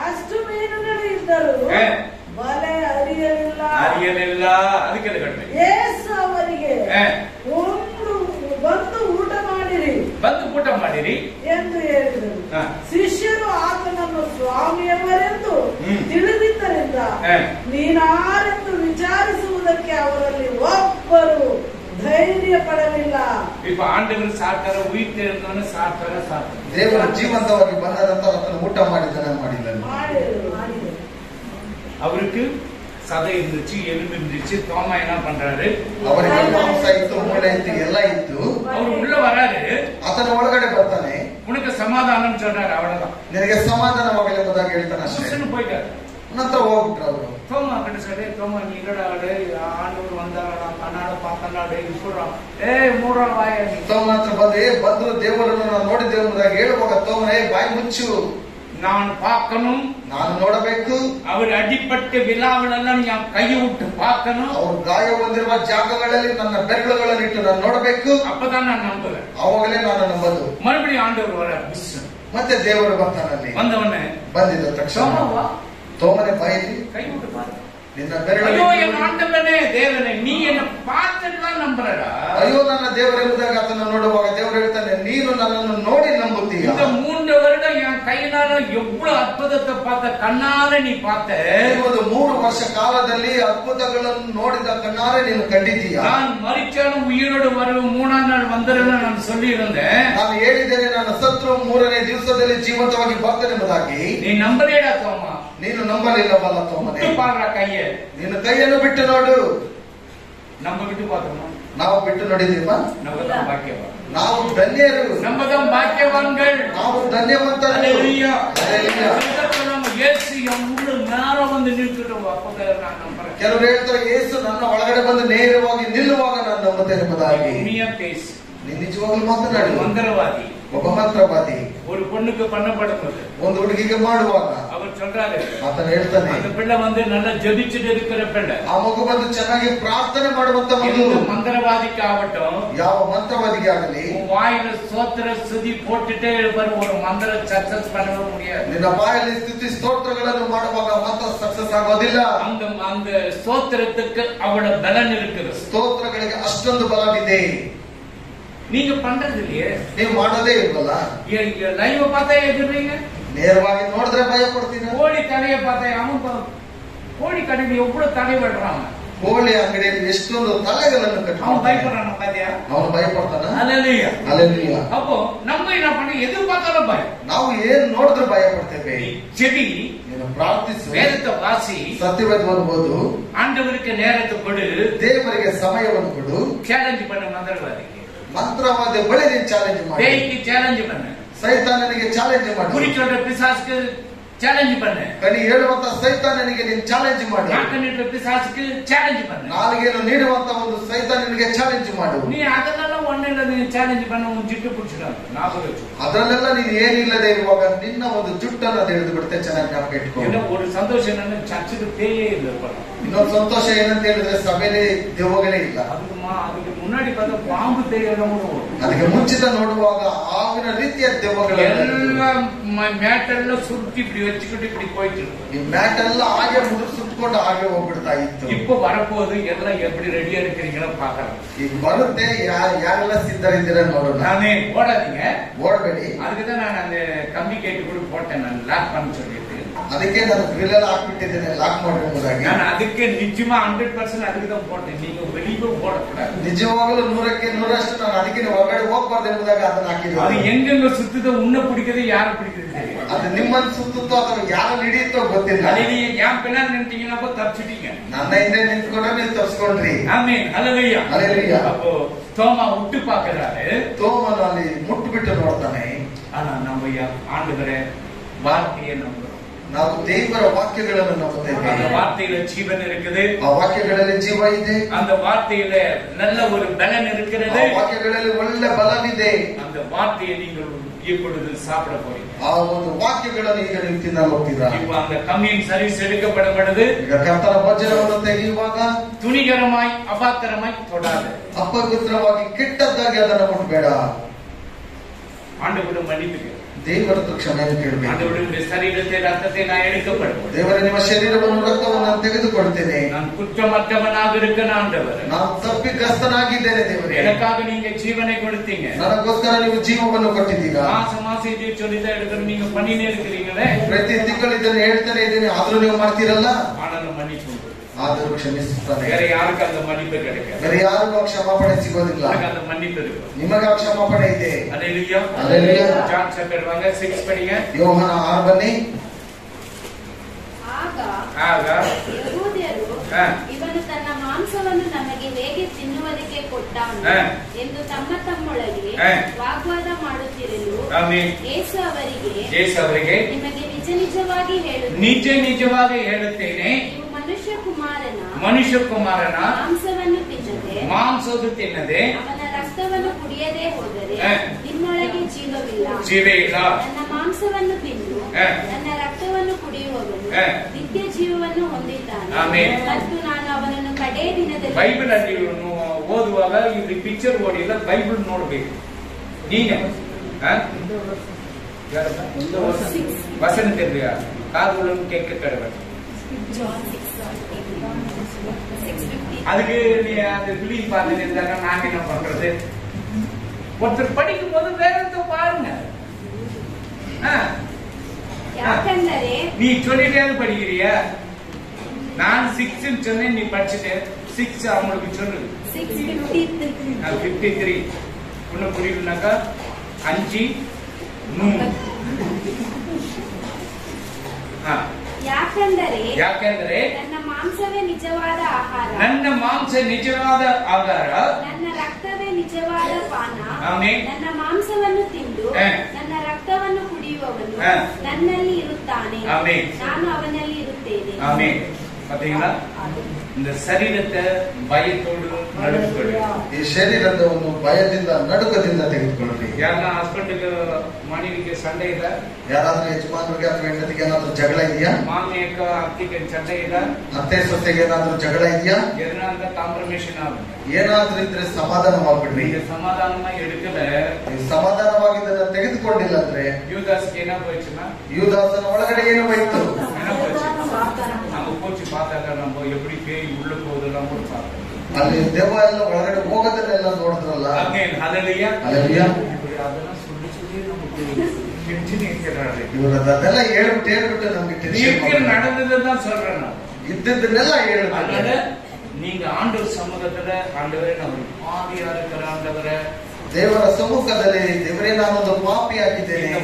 ಅಷ್ಟು ಮೀನುಗಳು ಇದ್ದರು. ಬಲೆ ಅರಿಯಲಿಲ್ಲ. ಅರಿಯಲಿಲ್ಲ. ಅದಕ್ಕೆ ಏಸು ಅವರಿಗೆ ಮಾಡಿರಿ. ಎಂದು ಹೇಳಿದರು. ಶಿಷ್ಯರು ಆತನನ್ನು ಸ್ವಾಮಿಯವರೆಂದು ತಿಳಿದಿದ್ದರಿಂದ ನೀನಾರೆಂದು ವಿಚಾರಿಸುವುದಕ್ಕೆ ಅವರಲ್ಲಿ ಒಬ್ಬರು ಧೈರ್ಯ ಪಡಲಿಲ್ಲ. ಇಪ್ಪ ಪಾಂಡವರು ಸಾಕಾರ ಉಯಿತೇನ ಸಾಕಾರ ಸಾಕಾರ. ದೇವರ ಜೀವಂತವಾಗಿ ಬಂದದಂತ ಊಟ ಮಾಡಿದ್ದಾನೆ ಮಾಡಿಲ್ಲ ಅವ್ರಿಗೆ ಅವರಿಗೆ சதை இருந்துச்சு எலும்பு இருந்துச்சு தோமா என்ன பண்றாரு ಅವರಿಗೆ ಮಾಂಸ ಇತ್ತು ಮೂಳೆ ಇತ್ತು ಎಲ್ಲ ಇತ್ತು அவர் உள்ள வராரு ಆತನ ಒಳಗಡೆ ಬರ್ತಾನೆ உனக்கு சமாதானம் சொல்றாரு அவ்வளவுதான் ನಿನಗೆ ಸಮಾಧಾನವಾಗಲಿ ಎಂಬುದಾಗಿ ಹೇಳ್ತಾನೆ ಅಷ್ಟೇ புருஷனு போயிட்டாரு ನಂತರ ಹೋಗ್ಬಿಟ್ರು ಅವರು தோமா கிட்ட சொல்லி தோமா நீ இல்லடா டேய், ஆண்டவர் வந்தாரடா கண்ணாட பார்த்தா டே சொல்றான் ஏய் மூடா வாய நீ ತೋಮನ ಹತ್ರ ಬಂದು ಏ ಬಂದ್ರು ದೇವರನ್ನು ನಾನು ನೋಡಿದ್ದೇವೆ ಎಂಬುದಾಗಿ ಹೇಳುವಾಗ ತೋಮನ ಏ ಬಾಯಿ ಮುಚ್ಚು நான் பார்க்கணும் ನಾನು ನೋಡಬೇಕು அவர் அடிப்பட்ட விழாவிலெல்லாம் என் கையை விட்டு பார்க்கணும் ಅವ್ರು ಗಾಯ ಹೊಂದಿರುವ ಜಾಗಗಳಲ್ಲಿ ನನ್ನ ಬೆರಳುಗಳನ್ನು ಇಟ್ಟು ನಾನು ನೋಡಬೇಕು அப்பதான் நான் நம்புவேன் ಅವಾಗಲೇ ನಾನು ನಂಬೋದು மறுபடியும் ஆண்டவர் வர பிஸ் ಮತ್ತೆ ದೇವರು ಬರ್ತಾನಲ್ಲಿ வந்தவொடனே ಬಂದಿದ್ದ ತಕ್ಷಣ தோமா வா ತೋಮನೆ ಬಾಯಿಲಿ கை விட்டு பாரு ನಿನ್ನ ஐயோ ಬೆರಳು என் ஆண்டவனே தேவனே நீ என்ன பார்த்துட்டு தான் நம்புறடா ಅಯ್ಯೋ ನನ್ನ ದೇವರು ಎಂಬುದಾಗಿ ಆತನ ನೋಡುವಾಗ ದೇವರು ಹೇಳ್ತಾನೆ ನೀನು ನನ್ನನ್ನು ನೋಡಿ ನಂಬುತ್ತೀಯ இந்த மூன்று வருடம் என் கையினால எவ்வளவு அற்புதத்தை பார்த்த கண்ணால நீ பார்த்த ಈ ಒಂದು ಮೂರು ವರ್ಷ ಕಾಲದಲ್ಲಿ ಅದ್ಭುತಗಳನ್ನು ನೋಡಿದ ಕಣ್ಣಾರೆ ನೀನು ಕಂಡಿದ್ದೀಯ நான் மறிச்சாலும் உயிரோடு வருவேன் மூணாம் நாள் வந்துருன்னு நான் சொல்லி இருந்தேன் ನಾನು ಹೇಳಿದ್ದೇನೆ ನಾನು ಸತ್ರು ಮೂರನೇ ದಿವಸದಲ್ಲಿ ಜೀವಂತವಾಗಿ ಬರ್ತೇನೆ ಎಂಬುದಾಗಿ நீ நம்பலையடா தோமா ನೀನು ನಂಬಲಿಲ್ಲವಲ್ಲ ತೋಮನೆ விட்டு பாடுற கைய ನೀನು ಕೈಯನ್ನು ಬಿಟ್ಟು ನೋಡು நம்ம விட்டு பார்த்தோமா ನಾವು ಬಿಟ್ಟು ನೋಡಿದೀವ நம்ம தான் பாக்கியவான் ನಾವು ಧನ್ಯರು நம்ம தான் பாக்கியவான்கள் ನಾವು ಧನ್ಯವಂತರು அல்லேலூயா. Hallelujah. உலகத்துல நம்ம இயேசு என் உள்ள நேரம் வந்து நிற்கிறோம் அப்பதான் நான் நம்புறேன் ಕೆಲವರು ಹೇಳ್ತಾರೆ ಯೇಸು ನನ್ನ ಒಳಗಡೆ ಬಂದು ನೇರವಾಗಿ ನಿಲ್ಲುವಾಗ ನಾನು ನಂಬುತ್ತೇನೆ ಎಂಬುದಾಗಿ உண்மையா பேசு ನೀನು ನಿಜವಾಗ್ಲೂ ಮಾತನಾಡು மந்திரவாதி ಒಬ್ಬ ಮಂತ್ರವಾದಿ ஒரு பொண்ணுக்கு பண்ணப்படும்போது ಒಂದು ಹುಡುಗಿಗೆ ಮಾಡುವಾಗ அவர் சொல்றாரு ಆತನು ಹೇಳ್ತಾನೆ அந்த பிள்ளை வந்து நல்லா ஜெபிச்சுட்டு இருக்கிற பிள்ளை ಆ ಮಗು ಬಂದು ಚೆನ್ನಾಗಿ ಪ್ರಾರ್ಥನೆ ಮಾಡುವಂತ ಮಗು எந்த மந்திரவாதிக்கு ஆகட்டும் ಯಾವ ಮಂತ್ರವಾದಿಗೆ ಆಗಲಿ உன் வாயில சோத்திர சுதி போட்டுட்டே இருப்பாரு ஒரு மந்திர சக்சஸ் பண்ணவே முடியாது ನಿನ್ನ ಬಾಯಲ್ಲಿ ಸ್ತುತಿ ಸ್ತೋತ್ರಗಳನ್ನು ಮಾಡುವಾಗ ಮಾತ್ರ ಸಕ್ಸಸ್ ಆಗೋದಿಲ್ಲ அந்த அந்த ஸ்தோத்திரத்துக்கு அவ்வளவு பலன் இருக்குது ಸ್ತೋತ್ರಗಳಿಗೆ ಅಷ್ಟೊಂದು ಬಲವಿದೆ நீங்க பண்றது இல்லையே ನೀವು ಮಾಡೋದೇ ಇಲ್ವಲ್ಲ லைவ் பார்த்தா எதிர்றீங்க ನೇರವಾಗಿ ನೋಡಿದ್ರೆ ಭಯ ಪಡ್ತೀನ கோழி தலையை பார்த்தா அவன் பா- கோழி கடையில் எவ்வளவு தடை விடுறாங்க ಕೋಳಿ ಅಂಗಡಿಯಲ್ಲಿ ಎಷ್ಟೊಂದು ತಲೆಗಳನ್ನು அவன் ಕಟ್ಟಿ பயப்படுறான் பாத்தியா ಅವನು ಭಯಪಡ್ತಾನ அல்லேலூயா ಅಲ್ಲೆಲ್ಲ அப்போ நம்ம என்ன பண்ண எது பார்த்தாலும் பயம் ನಾವು ಏನ್ ನೋಡಿದ್ರೆ ಭಯ ಪಡ್ತೇವೆ நீ செவி ನೀನು ಪ್ರಾರ್ಥಿಸು வேதத்தை வாசி ಸತ್ಯವೇದವನ್ನು ಓದು ஆண்டவருக்கு நேரத்தை கொடு ದೇವರಿಗೆ ಸಮಯವನ್ನು ಕೊಡು சேலஞ்ச் பண்ண மந்திரவாதிக்கு ಮಂತ್ರವಾದ ಬಳಿ ನೀನು ಚಾಲೆಂಜ್ ಮಾಡಿ பேய்க்கு சேலஞ்ச் பண்ணு ಸೈತಾನನಿಗೆ ಚಾಲೆಂಜ್ குறி ಮಾಡಿ சொல்ற பிசாசுக்கு சேலஞ்ச் பண்ணு ಕನಿ ಹೇಳುವಂತ ಸೈತಾನನಿಗೆ ನೀನು ಚಾಲೆಂಜ್ ಮಾಡು நாக்கு நீட்டுற பிசாசுக்கு சேலஞ்ச் பண்ணு ನಾಲಿಗೆಯನ್ನು ನೀಡುವಂತ ಒಂದು ಸೈತಾನನಿಗೆ ಚಾಲೆಂಜ್ ಮಾಡು நீ அதெல்லாம் ஒண்ணு இல்ல நீ சேலஞ்ச் பண்ண உன் ஜிட்டு பிடிச்சிடாது ஞாபகம் வச்சு ಅದರಲ್ಲೆಲ್ಲ ನೀನು ಏನಿಲ್ಲದೆ ಇರುವಾಗ ನಿನ್ನ ಒಂದು ಜುಟ್ಟನ್ನು ಅದು ಹಿಡಿದು ಬಿಡುತ್ತೆ ಚೆನ್ನಾಗಿ ಜ್ಞಾಪಕ ಇಟ್ಕೊ என்ன ஒரு சந்தோஷம் என்னன்னு சர்ச்சுக்கு பேயே இல்லை இப்ப. ಇನ್ನೊಂದು ಸಂತೋಷ ಏನಂತ ಹೇಳಿದ್ರೆ ಸಭೆಯಲ್ಲಿ ದೆವ್ವಗಳೇ ಇಲ್ಲ அதுக்கு மா- அதுக்கு முன்னாடி பார்த்தா பாம்பு தெரியலாம் கூட வரும். ಅದಕ್ಕೆ ಮುಂಚಿತ ನೋಡುವಾಗ ಆವಿನ ರೀತಿಯ ದೆವ್ವಗಳೆಲ್ಲ எல்லாம் ம- மேட்டெல்லாம் சுருட்டி இப்படி வச்சுக்கிட்டு இப்படி போயிட்டு இருக்கு ಈ ಮ್ಯಾಟ್ ಎಲ್ಲ ಹಾಗೆ ಮುದುರು ಸುತ್ಕೊಂಡು ಹಾಗೆ ಹೋಗ್ಬಿಡ್ತಾ ಇತ್ತು இப்போ வரப்போகுது எல்லாம் எப்படி ரெடியா இருக்கிறீங்களோ பாக்கலாம் ಈಗ ಬರುತ್ತೆ ಯಾ- ಯಾರೆಲ್ಲ ಸಿದ್ಧರಿದ್ದೀರ ನೋಡೋಣ நானே ஓடாதீங்க ಓಡಬೇಡಿ அதுக்குதான் நான் அந்த கம்பி கேட்டு கூட போட்டேன் நான் லாக் பண்ண சொல்லிட்டு ಅದಕ್ಕೆ ನಾನು ಗ್ರಿಲ್ ಹಾಕ್ಬಿಟ್ಟಿದ್ದೇನೆ ಲಾಕ್ ಮಾಡಿಕೊಂಬುದಾಗಿ ನಾನು ಅದಕ್ಕೆ ನಿಜಮ ಹಂಡ್ರೆಡ್ ಪರ್ಸೆಂಟ್ ಅದಕ್ಕೆ ತಗೊಂಡೆ ನೀವು ಬೆಳಿಗ್ಗೆ ಓಡಾಡ ನಿಜವಾಗಲೂ ನೂರಕ್ಕೆ ನೂರಷ್ಟು ನಾನು ಅದಕ್ಕೆ ಒಳಗಡೆ ಹೋಗ್ಬಾರ್ದು ಎಂಬುದಾಗಿ ಅದನ್ನ ಹಾಕಿದ್ದೆ ಅದು ಹೆಂಗೆಲ್ಲ ಸುತ್ತಿದ ಉಣ್ಣ ಪುಡಿಕದೆ ಯಾರು ಪುಡಿಕಿದೆ ಅದು ನಿಮ್ಮನ್ ಸುತ್ತುತ್ತೋ ಅಥವಾ ಯಾರು ನಡೆಯುತ್ತೋ ಗೊತ್ತಿಲ್ಲ. ನೀನು ಕ್ಯಾಂಪಿನ ನಿಂತಿಗಿನಪ್ಪ ತಪ್ಪಿಸಿಟೀಗ ನನ್ನ ಹಿಂದೆ ನಿಂತ್ಕೊಂಡ್ರೆ ನೀವು ತಪ್ಪಿಸ್ಕೊಂಡ್ರಿ ಆಮೇನ್ ಅಲ್ಲಲಯ್ಯ ಅಲ್ಲಲಯ್ಯ ಅಪ್ಪೋ ತೋಮ ಹುಟ್ಟು ಪಾಕದಾರೆ. ತೋಮನಲ್ಲಿ ಮುಟ್ಟು ಬಿಟ್ಟ ನೋಡ್ತಾನೆ. ಅಲ್ಲ ನಮ್ಮ ಆಂಡಿದರೆ ಭಾರತೀಯ ನಮ್ಮ ನಾವು ದೇವರ ವಾಕ್ಯಗಳನ್ನು ನಂಬುತ್ತೇವೆ அந்த வார்த்தையில ஜீவன் இருக்குது ಆ ವಾಕ್ಯಗಳಲ್ಲಿ ಜೀವ ಇದೆ அந்த வார்த்தையில நல்ல ஒரு பலன் ಆ இருக்கிறது ವಾಕ್ಯಗಳಲ್ಲಿ ಒಳ್ಳೆ ಬಲವಿದೆ அந்த வார்த்தையை நீங்கள் இப்பொழுது சாப்பிட போறீங்க ಆ ಒಂದು ವಾಕ್ಯಗಳನ್ನು ಈಗ ನೀವು ತಿನ್ನಲು ಹೋಗ್ತೀರಾ இப்போ அந்த கம்மியின் சர்வீஸ் எடுக்கப்படும் பொழுது ಈಗ ಕರ್ತನ ಭೋಜನವನ್ನು ತೆಗೆಯುವಾಗ துணிகரமாய் அபாத்திரமாய் தொடாது ಅಪವಿತ್ರವಾಗಿ ಕೆಟ್ಟದ್ದಾಗಿ ಅದನ್ನು ಮುಟ್ಬೇಡ ஆண்டவரிடம் மன்னிப்புக்கு ದೇವರ ಹತ್ರ ಕ್ಷಮೆಯನ್ನು ಕೇಳಬೇಕು ஆண்டவருடைய சரீரத்தை ரத்தத்தை நான் எடுக்கப்படும் ದೇವರ ನಿಮ್ಮ ಶರೀರವನ್ನು ರಕ್ತವನ್ನು ನಾನು ತೆಗೆದುಕೊಳ್ತೇನೆ நான் குற்றமற்றவனாக இருக்க ஆண்டவர் ನಾನು ತಪ್ಪಿಗ್ರಸ್ತನಾಗಿದ್ದೇನೆ ದೇವರೇ எனக்காக நீங்க ஜீவனை கொடுத்தீங்க ನನಗೋಸ್ಕರ ನೀವು ಜೀವವನ್ನು ಕೊಟ್ಟಿದ್ದೀರಾ மாசம் மாசம் இது சொல்லிதான் எடுக்கிற நீங்க பண்ணினே இருக்கிறீங்களே ಪ್ರತಿ ತಿಂಗಳು ಇದನ್ನು ಹೇಳ್ತಾನೆ ಇದ್ದೀನಿ ಆದ್ರೂ ನೀವು ಮಾಡ್ತೀರಲ್ಲ ஆனாலும் மன்னிப்பு உண்டு. ಆದರೂ ಕ್ಷಮಿಸುತ್ತಾನೆ வேற யாருக்கு அந்த மன்னிப்பு கிடைக்காது ಬೇರೆ ಯಾರಿಗೂ ಆ ಕ್ಷಮಾಪಣೆ ಸಿಗೋದಿಲ್ಲ எனக்கு அந்த மன்னிப்பு இருக்கும் ನಿಮಗೆ ಆ ಕ್ಷಮಾಪಣೆ ಇದೆ அல்லேலூயா. அல்லேலூயா. ஜான் சாப்டர் வாங்க சிக்ஸ் படிங்க ಯೋಹನ ಆರು ಬನ್ನಿ ಆಗ ஆக ಯಹೂದ್ಯರು ಹಾ. ಇವನು ತನ್ನ ಮಾಂಸವನ್ನು ನಮಗೆ ಹೇಗೆ ತಿನ್ನುವುದಕ್ಕೆ ಕೊಟ್ಟಾನು ಹಾ. ಎಂದು ತಮ್ಮ ತಮ್ಮೊಳಗೆ ಹಾ. ವಾಗ್ವಾದ ಮಾಡುತ್ತಿರಲು ஆமென் ಯೇಸು ಅವರಿಗೆ ಜೇಸ್ ಅವರಿಗೆ ನಿಮಗೆ ನಿಜ ನಿಜವಾಗಿ ಹೇಳುತ್ತೇನೆ ನಿಜ ನಿಜವಾಗಿ ಹೇಳುತ್ತೇನೆ ನೀವು ಮನುಷ್ಯ ಕುಮಾರನ ಮನುಷ್ಯ ಕುಮಾರನ ಮಾಂಸವನ್ನು ತಿನ್ನದೆ ಮಾಂಸದು ತಿನ್ನದೆ ಅವನ ರಕ್ತವನ್ನು ಕುಡಿಯದೆ ಹೋದರೆ ಹಾ. ನಿಮ್ಮೊಳಗೆ ಜೀವವಿಲ್ಲ ಜೀವೇ ಇಲ್ಲ ನನ್ನ ಮಾಂಸವನ್ನು ತಿಂದು ಹಾ. ನನ್ನ ರಕ್ತವನ್ನು ಕುಡಿಯುವವನು ಹಾ. ನಿತ್ಯ ಜೀವವನ್ನು ಹೊಂದಿದ್ದಾನೆ ಆಮೆನ್. ಮತ್ತು ನಾನು ಅವನನ್ನು ಕಡೇ ದಿನದಲ್ಲಿ ಬೈಬಲ್ ಅಲ್ಲಿ ಇವ್ನು ಓದುವಾಗ ಇವ್ರಿಗೆ ಪಿಕ್ಚರ್ ಓಡಿಲ್ಲ ಬೈಬಲ್ ನೋಡ್ಬೇಕು ನೀನೆ ಆ? ಯಾರಪ್ಪ? ವಸನ ತೆರೆದ ಕಾದುಗಳನ್ನು ಕೆಕ್ಕ ಕಡಬೇಕು John 6, 6:50. அதுக்கு நீ அந்த பிலிம் பார்த்துட்டு இருந்தாங்க நாங்க என்ன பண்றது ஒருத்தர் படிக்கும் போது வேதத்தை பாருங்க ஆ, ಯಾಕಂದರೆ நீ சொல்லிட்டே படிக்கிறியா நான் சிக்ஸ் சொன்னேன் நீ படிச்சுட்டு சிக்ஸ் அவங்களுக்கு சொல்லு ಸಿಕ್ಸ್ ಫಿಫ್ಟಿ ஃபிஃப்டி த்ரீ ஒன்று புரியலனாக்கா அஞ்சு மூணு ஆ, ಯಾಕಂದರೆ ಯಾಕೆಂದ್ರೆ ನನ್ನ ಮಾಂಸವೇ ನಿಜವಾದ ಆಹಾರ ನನ್ನ ಮಾಂಸ ನಿಜವಾದ ಆಧಾರ ನನ್ನ ರಕ್ತವೇ ನಿಜವಾದ ಪಾನ ಆಮೆನ್. ನನ್ನ ಮಾಂಸವನ್ನು ತಿಂದು ಹಾ. ನನ್ನ ರಕ್ತವನ್ನು ಕುಡಿಯುವವನು ಹಾ. ನನ್ನಲ್ಲಿ ಇರುತ್ತಾನೆ ಆಮೆನ್. ನಾನು ಅವನಲ್ಲಿ ಇರುತ್ತೇನೆ ஆமென் பாத்தீங்களா இந்த ಶರೀರத்தை ಭಯತೋಡು ನಡುಕೊಳ್ಳಿ ಈ ಶರೀರವನ್ನು ಭಯದಿಂದ ನಡುಕದಿಂದ ತೆಗೆದುಕೊಳ್ಳಿ ಯಾರನ್ನ ಹಸ್ಬೆಂಡ್ ಮನೆಗೆ ಸಂಡೆ ಇದೆ ಯಾರಾದ್ರೂ ಯಜಮಾನರಿಗೆ ಅಥವಾ ಹೆಂಡತಿಗೆ ಏನಾದ್ರೂ ಜಗಳ ಇದೆಯಾ? ಮಾಮಿಯಕ್ಕ ಅತ್ತಿಗೆ ಚಂಡೆ ಇದೆ ಅತ್ತೆ ಸೊತ್ತೆಗೆ ಏನಾದ್ರೂ ಜಗಳ ಇದೆಯಾ? ಏನಾದ್ರೂ ಕಾಂಪ್ರಮೈಷನ್ ಆಗುತ್ತೆ. ಏನಾದ್ರೂ ಇದ್ರೆ ಸಮಾಧಾನವಾಗ್ಬಿಡ್ರಿ. ಈಗ ಸಮಾಧಾನ ಎಡುಕಲೆ ಸಮಾಧಾನವಾಗಿ ಇದನ್ನ ತೆಗೆದುಕೊಂಡಿಲ್ಲ ಅಂದ್ರೆ ಯುವದಾಸ್ ಏನಾಗೋಯ್ತು ಯುವದಾಸನ ಒಳಗಡೆ ಏನು ಹೋಯ್ತು. போச்சு நம்ம போச்சு பார்த்தாக்க நம்ம எப்படி பேய் உள்ள போகுதெல்லாம் கூட பார்த்தோம் ಅಲ್ಲಿ ದೆವ್ವ ಎಲ್ಲ ಒಳಗಡೆ ಹೋಗೋದನ್ನೆಲ್ಲ ನೋಡಿದ್ರಲ್ಲ Amen. Hallelujah. Hallelujah. இப்படி அதெல்லாம் சொல்லி சொல்லி நமக்கு tension ஏத்துறாரு. ಇವರು ಅದನ್ನೆಲ್ಲ ಹೇಳ್ಬಿಟ್ಟು ಹೇಳ್ಬಿಟ್ಟು ನಮ್ಗೆ இயற்கை ಟೆನ್ಷನ್ நடந்ததுதான் சொல்றேன் நான் ಇದ್ದದ್ದನ್ನೆಲ್ಲ அதனால ಹೇಳ್ಬಿಟ್ಟು நீங்க ஆண்டவர் சமூகத்துல ஆண்டவரே நான் ஒரு பாவியா இருக்கிற ஆண்டவரை ದೇವರ ಸಮ್ಮುಖದಲ್ಲಿ ದೇವರೇ ನಾನೊಂದು ಪಾಪಿ ಆಗಿದ್ದೇನೆ இந்த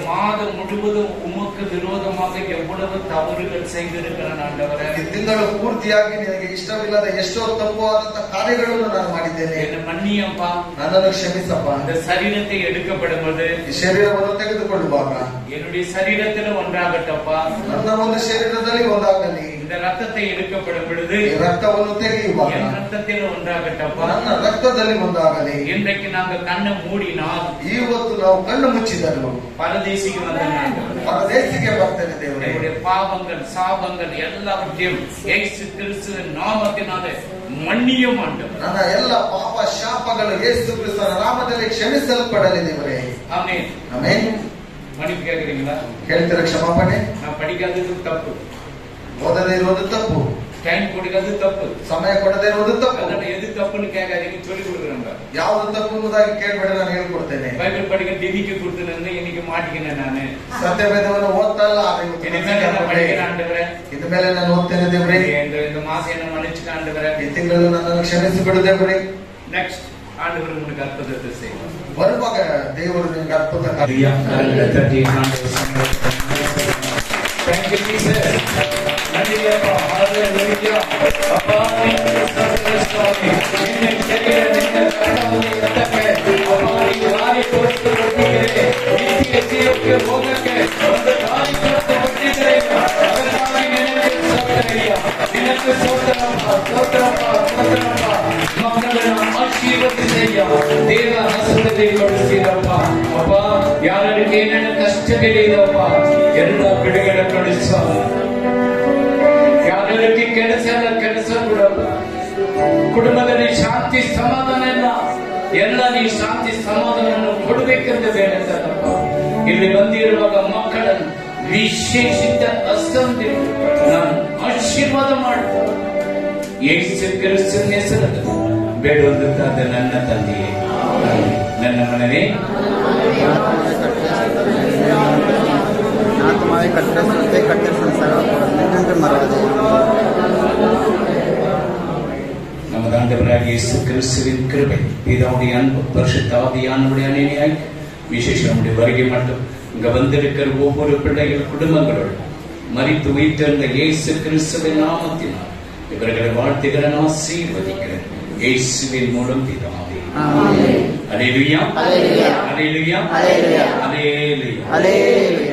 மாதம் முழுவதும் உமக்கு விரோதமாக எவ்வளவு தவறுகள் செய்திருக்கிறேன் ஆண்டவரை ಈ ತಿಂಗಳು ಪೂರ್ತಿಯಾಗಿ ನಿನಗೆ ಇಷ್ಟವಿಲ್ಲದ ಎಷ್ಟೋ ತಪ್ಪು ಆದಂತ ಕಾರ್ಯಗಳನ್ನು ನಾನು ಮಾಡಿದ್ದೇನೆ என்ன மன்னியப்பா ನನ್ನನ್ನು ಕ್ಷಮಿಸಪ್ಪ அந்த சரீரத்தை எடுக்கப்படும்போது ಈ ಶರೀರವನ್ನು ತೆಗೆದುಕೊಳ್ಳುವಾಗ என்னுடைய சரீரத்துல ஒன்றாகட்டப்பா ನನ್ನ ಒಂದು ಶರೀರದಲ್ಲಿ ಒಂದಾಗಲಿ இந்த ரத்தத்தை எடுக்கப்படும் பொழுது ಈ ರಕ್ತವನ್ನು ತೆಗೆಯುವಾಗ என் ரத்தத்தில் ஒன்றாகட்டப்பா ನನ್ನ ರಕ್ತದಲ್ಲಿ ಒಂದಾಗಲಿ இன்றைக்கு நாங்க கண்ணை மூடினால் ಇವತ್ತು ನಾವು ಕಣ್ಣು ಮುಚ್ಚಿದರು பரதேசிக்கு வந்த நாட்கள். ಪರದೇಶಿಗೆ ಬರ್ತೇನೆ ದೇವರೇ என்னுடைய பாவங்கள் சாபங்கள் எல்லாவற்றையும் இயேசு கிறிஸ்துவின் நாமத்தினாலே மன்னிய மாட்டோம் ನನ್ನ ಎಲ್ಲ ಪಾಪ ಶಾಪಗಳು ಯೇಸು ಕ್ರಿಸ್ತನ ನಾಮದಲ್ಲಿ ಕ್ಷಮಿಸಲ್ಪಡಲಿ ದೇವರೇ ஆமென் ಆಮೇಲೆ மன்னிப்பு கேக்குறீங்களா ಹೇಳ್ತೀರ ಕ್ಷಮಾಪಣೆ நான் படிக்காதது தப்பு ಓದದೇ ಇರುವುದು ತಪ್ಪು டைம் கொடுக்காதது தப்பு ಸಮಯ ಕೊಡದೇ ಇರುವುದು ತಪ್ಪು அதனால எது தப்புன்னு கேட்காதீங்க சொல்லி கொடுக்குறாங்க ಯಾವುದು ತಪ್ಪು ಎಂಬುದಾಗಿ ಕೇಳ್ಬೇಡ ನಾನು ಹೇಳ್ಕೊಡ್ತೇನೆ பைபிள் படிக்க டிவிக்கு கொடுத்துருந்து இன்னைக்கு மாட்டிக்கினேன் நானு ಸತ್ಯವೇದವನ್ನು ಓದ್ತಾ ಇಲ್ಲ ಆದ್ರೆ ಇವತ್ತು இனிமேல் என்ன படிக்கிறேன் ஆண்டவரே ಇನ್ನು ಮೇಲೆ ನಾನು ಓದ್ತೇನೆ ದೇವ್ರೆ இந்த இந்த மாசம் என்ன மன்னிச்சுட்டு ஆண்டவரே ಈ ತಿಂಗಳು ನನ್ನನ್ನು ಕ್ಷಮಿಸಿ ಬಿಡು ದೇವ್ರೆ நெக்ஸ்ட் ஆண்டவர் உங்களுக்கு அற்புதத்தை செய்வார் ಬರುವಾಗ ದೇವರು ನಿನಗೆ ಅದ್ಭುತ ಕಾರ್ಯ Hallelujah. கரங்களை தட்டி ஆண்டவர் சமூகத்தில் Thank you, Jesus. aleluya, aleluya. ಇಲ್ಲಿ ಬಂದಿರುವಾಗ ಮಕ್ಕಳನ್ನು ವಿಶೇಷಿತ ಅಸಂಧಿ ನಾನು ಆಶೀರ್ವಾದ ಮಾಡ್ತಾರೆ ಯೇಸು ಕ್ರಿಸ್ತನ ಹೆಸರಲ್ಲಿ ಬೇಡುವಂತಾದ ನನ್ನ ತಂದೆಯೇ. ನನ್ನ ಮನವೇ ನಾನು ಕಟ್ಟ ಸಂಸಾರ ಮರದೆ ನಮ್ಮ ತಂದೆಯವರಾಗಿ ಯೇಸು ಕ್ರಿಸ್ತುವಿನ ಕೃಪೆ ಇದಾವುದೇ ಅನುಭವ ಪರಿಶುದ್ಧಾವುದೇ ಅನುಭವ விசேஷம் நம்முடைய வருகை மட்டும் இங்க வந்திருக்கிற ஒவ்வொரு பிள்ளைகள் குடும்பங்களோடு மறித்து உயிர்த்தெழுந்த இயேசு கிறிஸ்துவின் நாமத்தினால் இவர்களை வாழ்த்துகிறேன் ஆசீர்வதிக்கிறேன் இயேசுவின் மூலம் பிதாவே amen hallelujah hallelujah. Hallelujah hallelujah. Hallelujah Hallelujah.